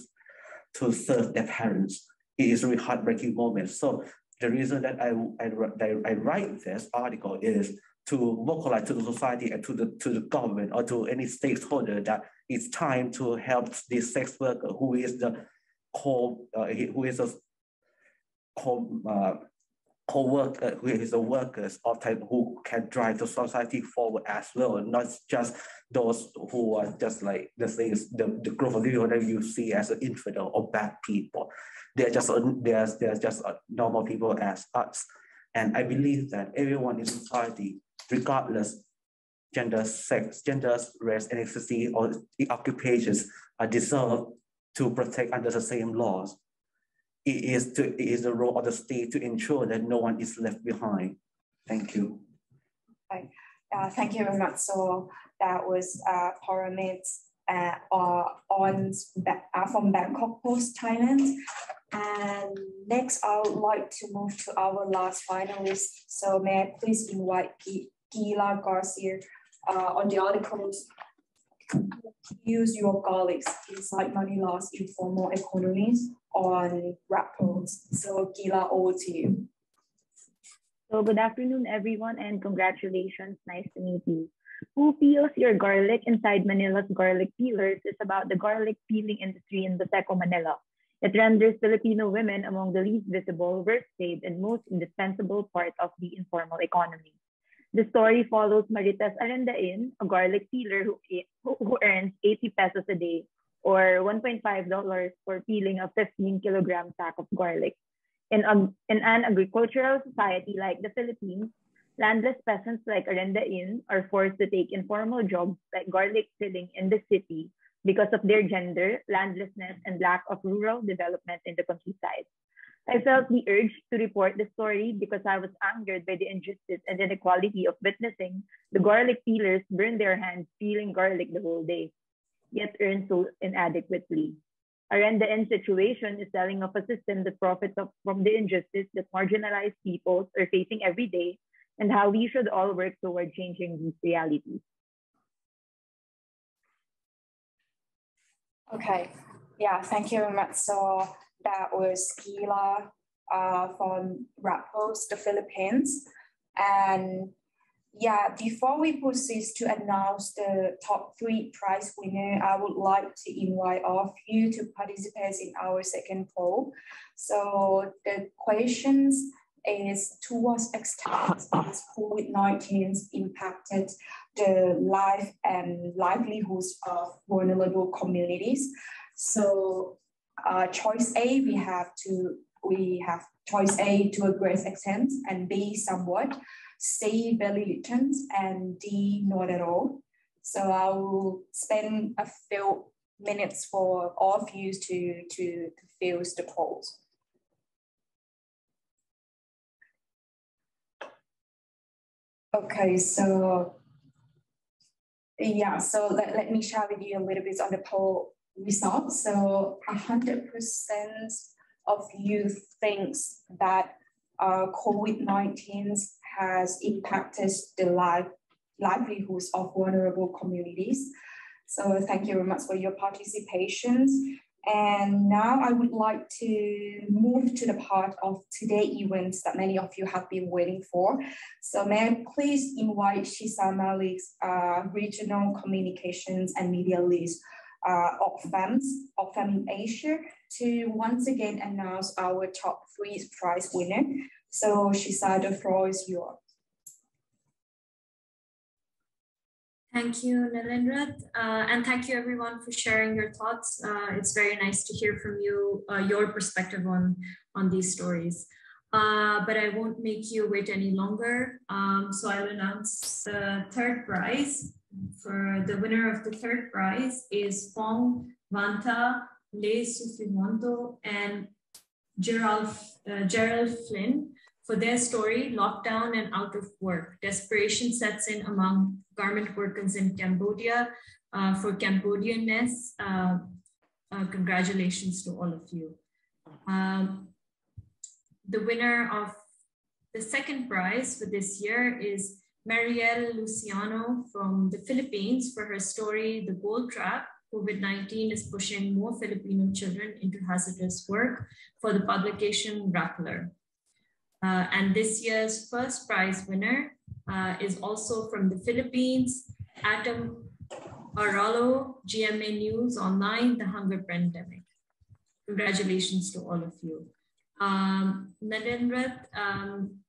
to serve their parents. It is really heartbreaking moment. So the reason that I, I, I write this article is to vocalize to the society and to the to the government or to any stakeholder that it's time to help this sex worker who is the co uh, who is a co uh, co-worker who is the workers of type who can drive the society forward as well, not just those who are just like the things the, the group of people that you see as an infidel or bad people. They're just they're just normal people as us. And I believe that everyone in society, regardless gender, sex, genders, race, ethnicity, or occupations, are deserved to protect under the same laws. It is, to, it is the role of the state to ensure that no one is left behind. Thank you. Uh, thank you very much. So that was uh, Paramits uh, on uh, from Bangkok Post, Thailand. And next, I would like to move to our last finalist. So may I please invite Gila Garcia uh, on the articles use your colleagues inside Manila's informal economies on rappers. So Gila, over to you. So good afternoon, everyone, and congratulations. Nice to meet you. Who peels your garlic inside Manila's garlic peelers is about the garlic peeling industry in Buseco, Manila. It renders Filipino women among the least visible, worst paid, and most indispensable part of the informal economy. The story follows Marites Arendain, a garlic peeler who, who earns 80 pesos a day or $1.5 for peeling a 15 kilogram sack of garlic. In, um, in an agricultural society like the Philippines, landless peasants like Arendain are forced to take informal jobs like garlic peeling in the city because of their gender, landlessness, and lack of rural development in the countryside. I felt the urge to report the story because I was angered by the injustice and inequality of witnessing the garlic peelers burn their hands peeling garlic the whole day, yet earn so inadequately. Arendain situation is telling of a system that profits from the injustice that marginalized peoples are facing every day and how we should all work toward changing these realities. Okay, yeah, thank you very much. So that was Gila uh, from Rappos, the Philippines. And yeah, before we proceed to announce the top three prize winner, I would like to invite all of you to participate in our second poll. So the questions is to what extent has COVID-19 impacted the life and livelihoods of vulnerable communities? So uh, choice A, we have to we have choice A to a great extent, and B somewhat, C very little, and D not at all. So I will spend a few minutes for all of you to to, to fill the polls. Okay, so yeah, so let, let me share with you a little bit on the poll results. So 100% of you thinks that uh, COVID-19 has impacted the life, livelihoods of vulnerable communities. So thank you very much for your participation. And now I would like to move to the part of today events that many of you have been waiting for. So may I please invite Shiza Malik's uh, Regional Communications and Media List uh, Oxfams, Oxfam in Asia to once again announce our top three prize winner. So Shiza, the floor is yours. Thank you, Nalinrat. Uh, and thank you everyone for sharing your thoughts. Uh, it's very nice to hear from you, uh, your perspective on, on these stories. Uh, but I won't make you wait any longer. Um, so I'll announce the third prize for the winner of the third prize is Fong Vanta Le Sufimondo and Gerald, uh, Gerald Flynn for their story, Lockdown and Out of Work. Desperation sets in among garment workers in Cambodia. Uh, for Cambodianess, uh, uh, congratulations to all of you. Um, the winner of the second prize for this year is Marielle Lucenio from the Philippines for her story, The Gold Trap. COVID-19 is pushing more Filipino children into hazardous work for the publication Rappler. Uh, and this year's first prize winner uh, is also from the Philippines. Atom Araullo, GMA News Online, The Hunger Pandemic. Congratulations to all of you. Um, Nalinrat, um,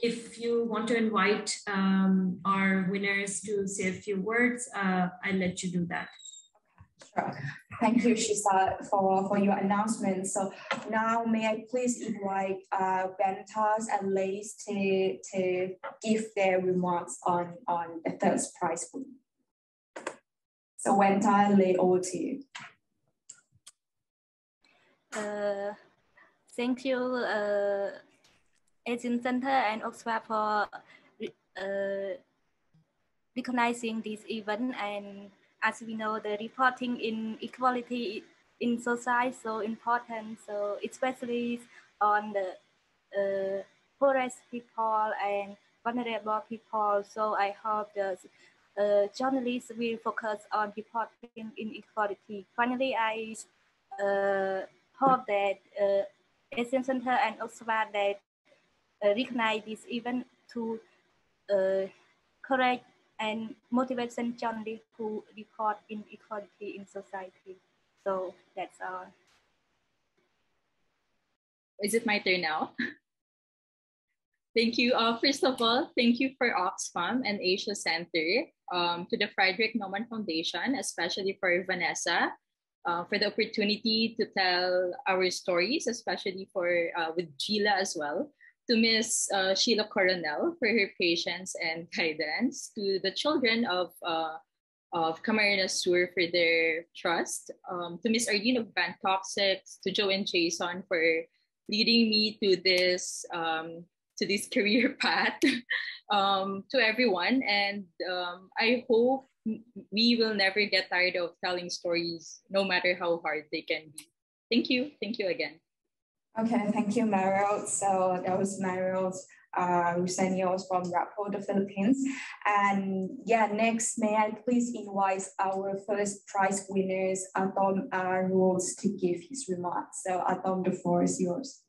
if you want to invite um, our winners to say a few words, uh, I'll let you do that. Sure. Thank you, Shiza, for, for your announcement. So now may I please invite uh, Ventas and Lace to, to give their remarks on, on the third prize pool. So Venta, lay over to you. Uh, thank you, uh, Asian Center and Oxfam for uh, recognizing this event. And as we know, the reporting in equality in society is so important. So especially on the uh, poorest people and vulnerable people. So I hope the uh, journalists will focus on reporting inequality. Finally, I uh, hope that uh, Asian Center and Oxfam that uh, recognize this event to uh, correct and motivation journalists to report inequality in society. So that's all. Is it my turn now? [laughs] thank you. Uh, first of all, thank you for Oxfam and Asia Center, um, to the Friedrich Naumann Foundation, especially for Vanessa, uh, for the opportunity to tell our stories, especially for uh, with Gila as well. To Miss uh, Sheila Coronel for her patience and [laughs] guidance. To the children of uh, of Camarines Sur for their trust. Um, to Miss Ardino of BAN Toxics, to Joe and Jason for leading me to this um, to this [laughs] career path. [laughs] um, to everyone, and um, I hope we will never get tired of telling stories, no matter how hard they can be. Thank you. Thank you again. Okay, thank you, Mariel. So that was Mariel's uh, Rusenios from Rapo, the Philippines. And yeah, next, may I please invite our first prize winners, Atom uh, Rules, to give his remarks. So Atom, the floor is yours.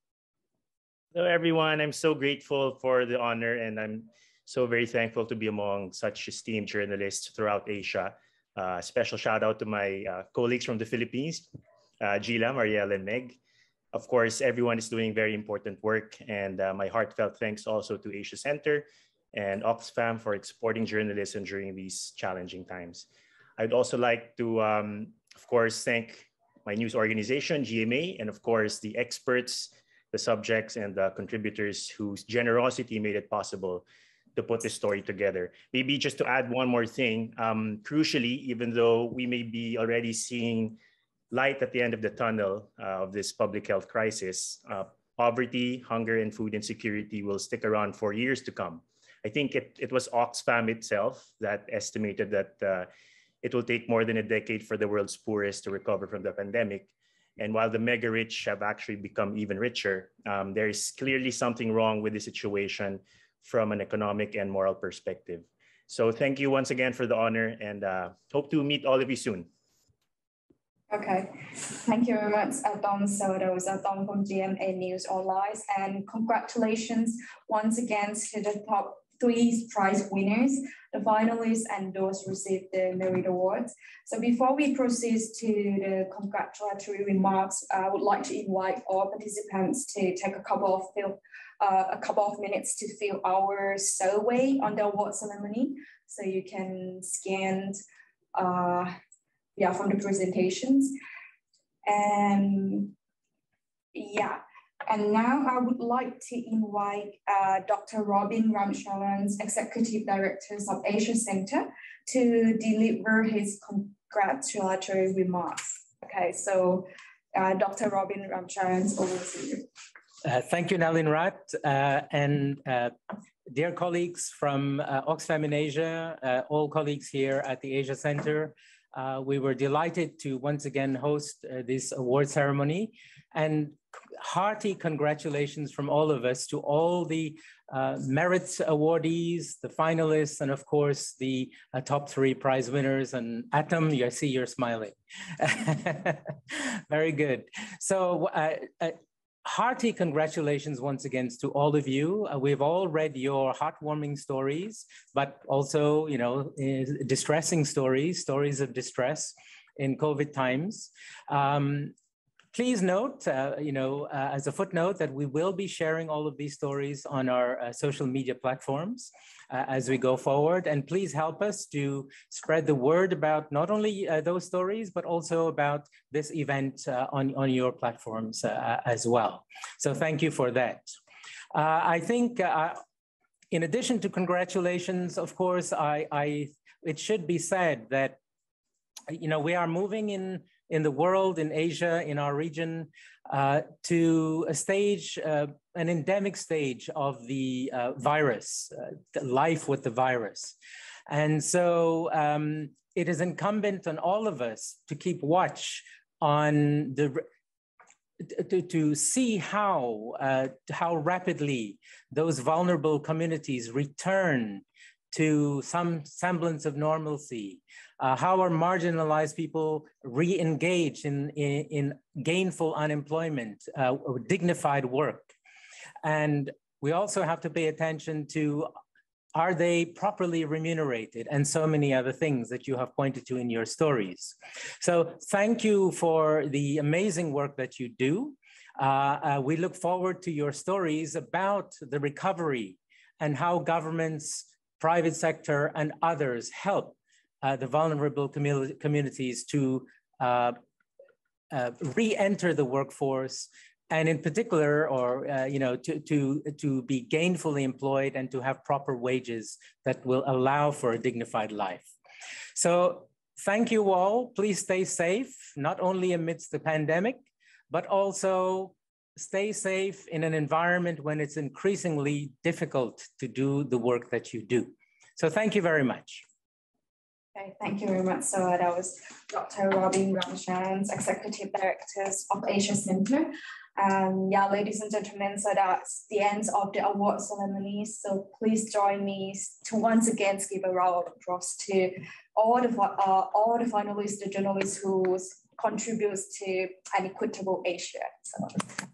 Hello, everyone. I'm so grateful for the honor and I'm so very thankful to be among such esteemed journalists throughout Asia. Uh, special shout out to my uh, colleagues from the Philippines, uh, Gila, Marielle, and Meg. Of course, everyone is doing very important work, and uh, my heartfelt thanks also to Asia Center and Oxfam for supporting journalism during these challenging times. I'd also like to, um, of course, thank my news organization, GMA, and of course, the experts, the subjects, and the contributors whose generosity made it possible to put this story together. Maybe just to add one more thing, um, crucially, even though we may be already seeing light at the end of the tunnel uh, of this public health crisis, uh, poverty, hunger, and food insecurity will stick around for years to come. I think it, it was Oxfam itself that estimated that uh, it will take more than a decade for the world's poorest to recover from the pandemic. And while the mega rich have actually become even richer, um, there is clearly something wrong with the situation from an economic and moral perspective. So thank you once again for the honor and uh, hope to meet all of you soon. Okay, thank you very much, Atom. So that was Atom from GMA News Online, and congratulations once again to the top three prize winners, the finalists, and those received the Merit Awards. So before we proceed to the congratulatory remarks, I would like to invite all participants to take a couple of uh, a couple of minutes to fill our survey on the award ceremony. So you can scan uh, yeah, from the presentations. And yeah, and now I would like to invite uh, Dr. Robin Ramcharan, Executive Director of Asia Center, to deliver his congratulatory remarks. Okay, so uh, Dr. Robin Ramcharan, over to you. Uh, thank you, Nalinrat. Uh, and uh, dear colleagues from uh, Oxfam in Asia, all colleagues here at the Asia Center, uh, we were delighted to once again host uh, this award ceremony. And hearty congratulations from all of us to all the uh, merit awardees, the finalists, and of course the uh, top three prize winners. And Atom, I see you're smiling. [laughs] Very good. So hearty congratulations once again to all of you. Uh, we've all read your heartwarming stories, but also, you know, eh, distressing stories, stories of distress in COVID times. Um, Please note, uh, you know, uh, as a footnote that we will be sharing all of these stories on our uh, social media platforms uh, as we go forward. And please help us to spread the word about not only uh, those stories, but also about this event uh, on, on your platforms as well. So thank you for that. I think in addition to congratulations, of course, I, I, it should be said that, you know, we are moving in in the world, in Asia, in our region, uh, to a stage, uh, an endemic stage of the uh, virus, uh, life with the virus. And so um, it is incumbent on all of us to keep watch on the to, to see how uh, how rapidly those vulnerable communities return to some semblance of normalcy, uh, how are marginalized people re-engaged in, in, in, gainful unemployment, uh, dignified work? And we also have to pay attention to are they properly remunerated and so many other things that you have pointed to in your stories. So thank you for the amazing work that you do. Uh, uh we look forward to your stories about the recovery and how governments, private sector and others help uh, the vulnerable commu communities to uh, uh, re-enter the workforce and in particular or uh, you know to, to to be gainfully employed and to have proper wages that will allow for a dignified life. So thank you all. Please stay safe not only amidst the pandemic but also stay safe in an environment when it's increasingly difficult to do the work that you do so thank you very much Okay, thank you very much. So that was Dr. Robin Ramcharan's Executive Director of Asia Center. Um, yeah, ladies and gentlemen, so that's the end of the award ceremony. So please join me to once again give a round of applause to all the uh, all the finalists, the journalists who contributes to an equitable Asia. So.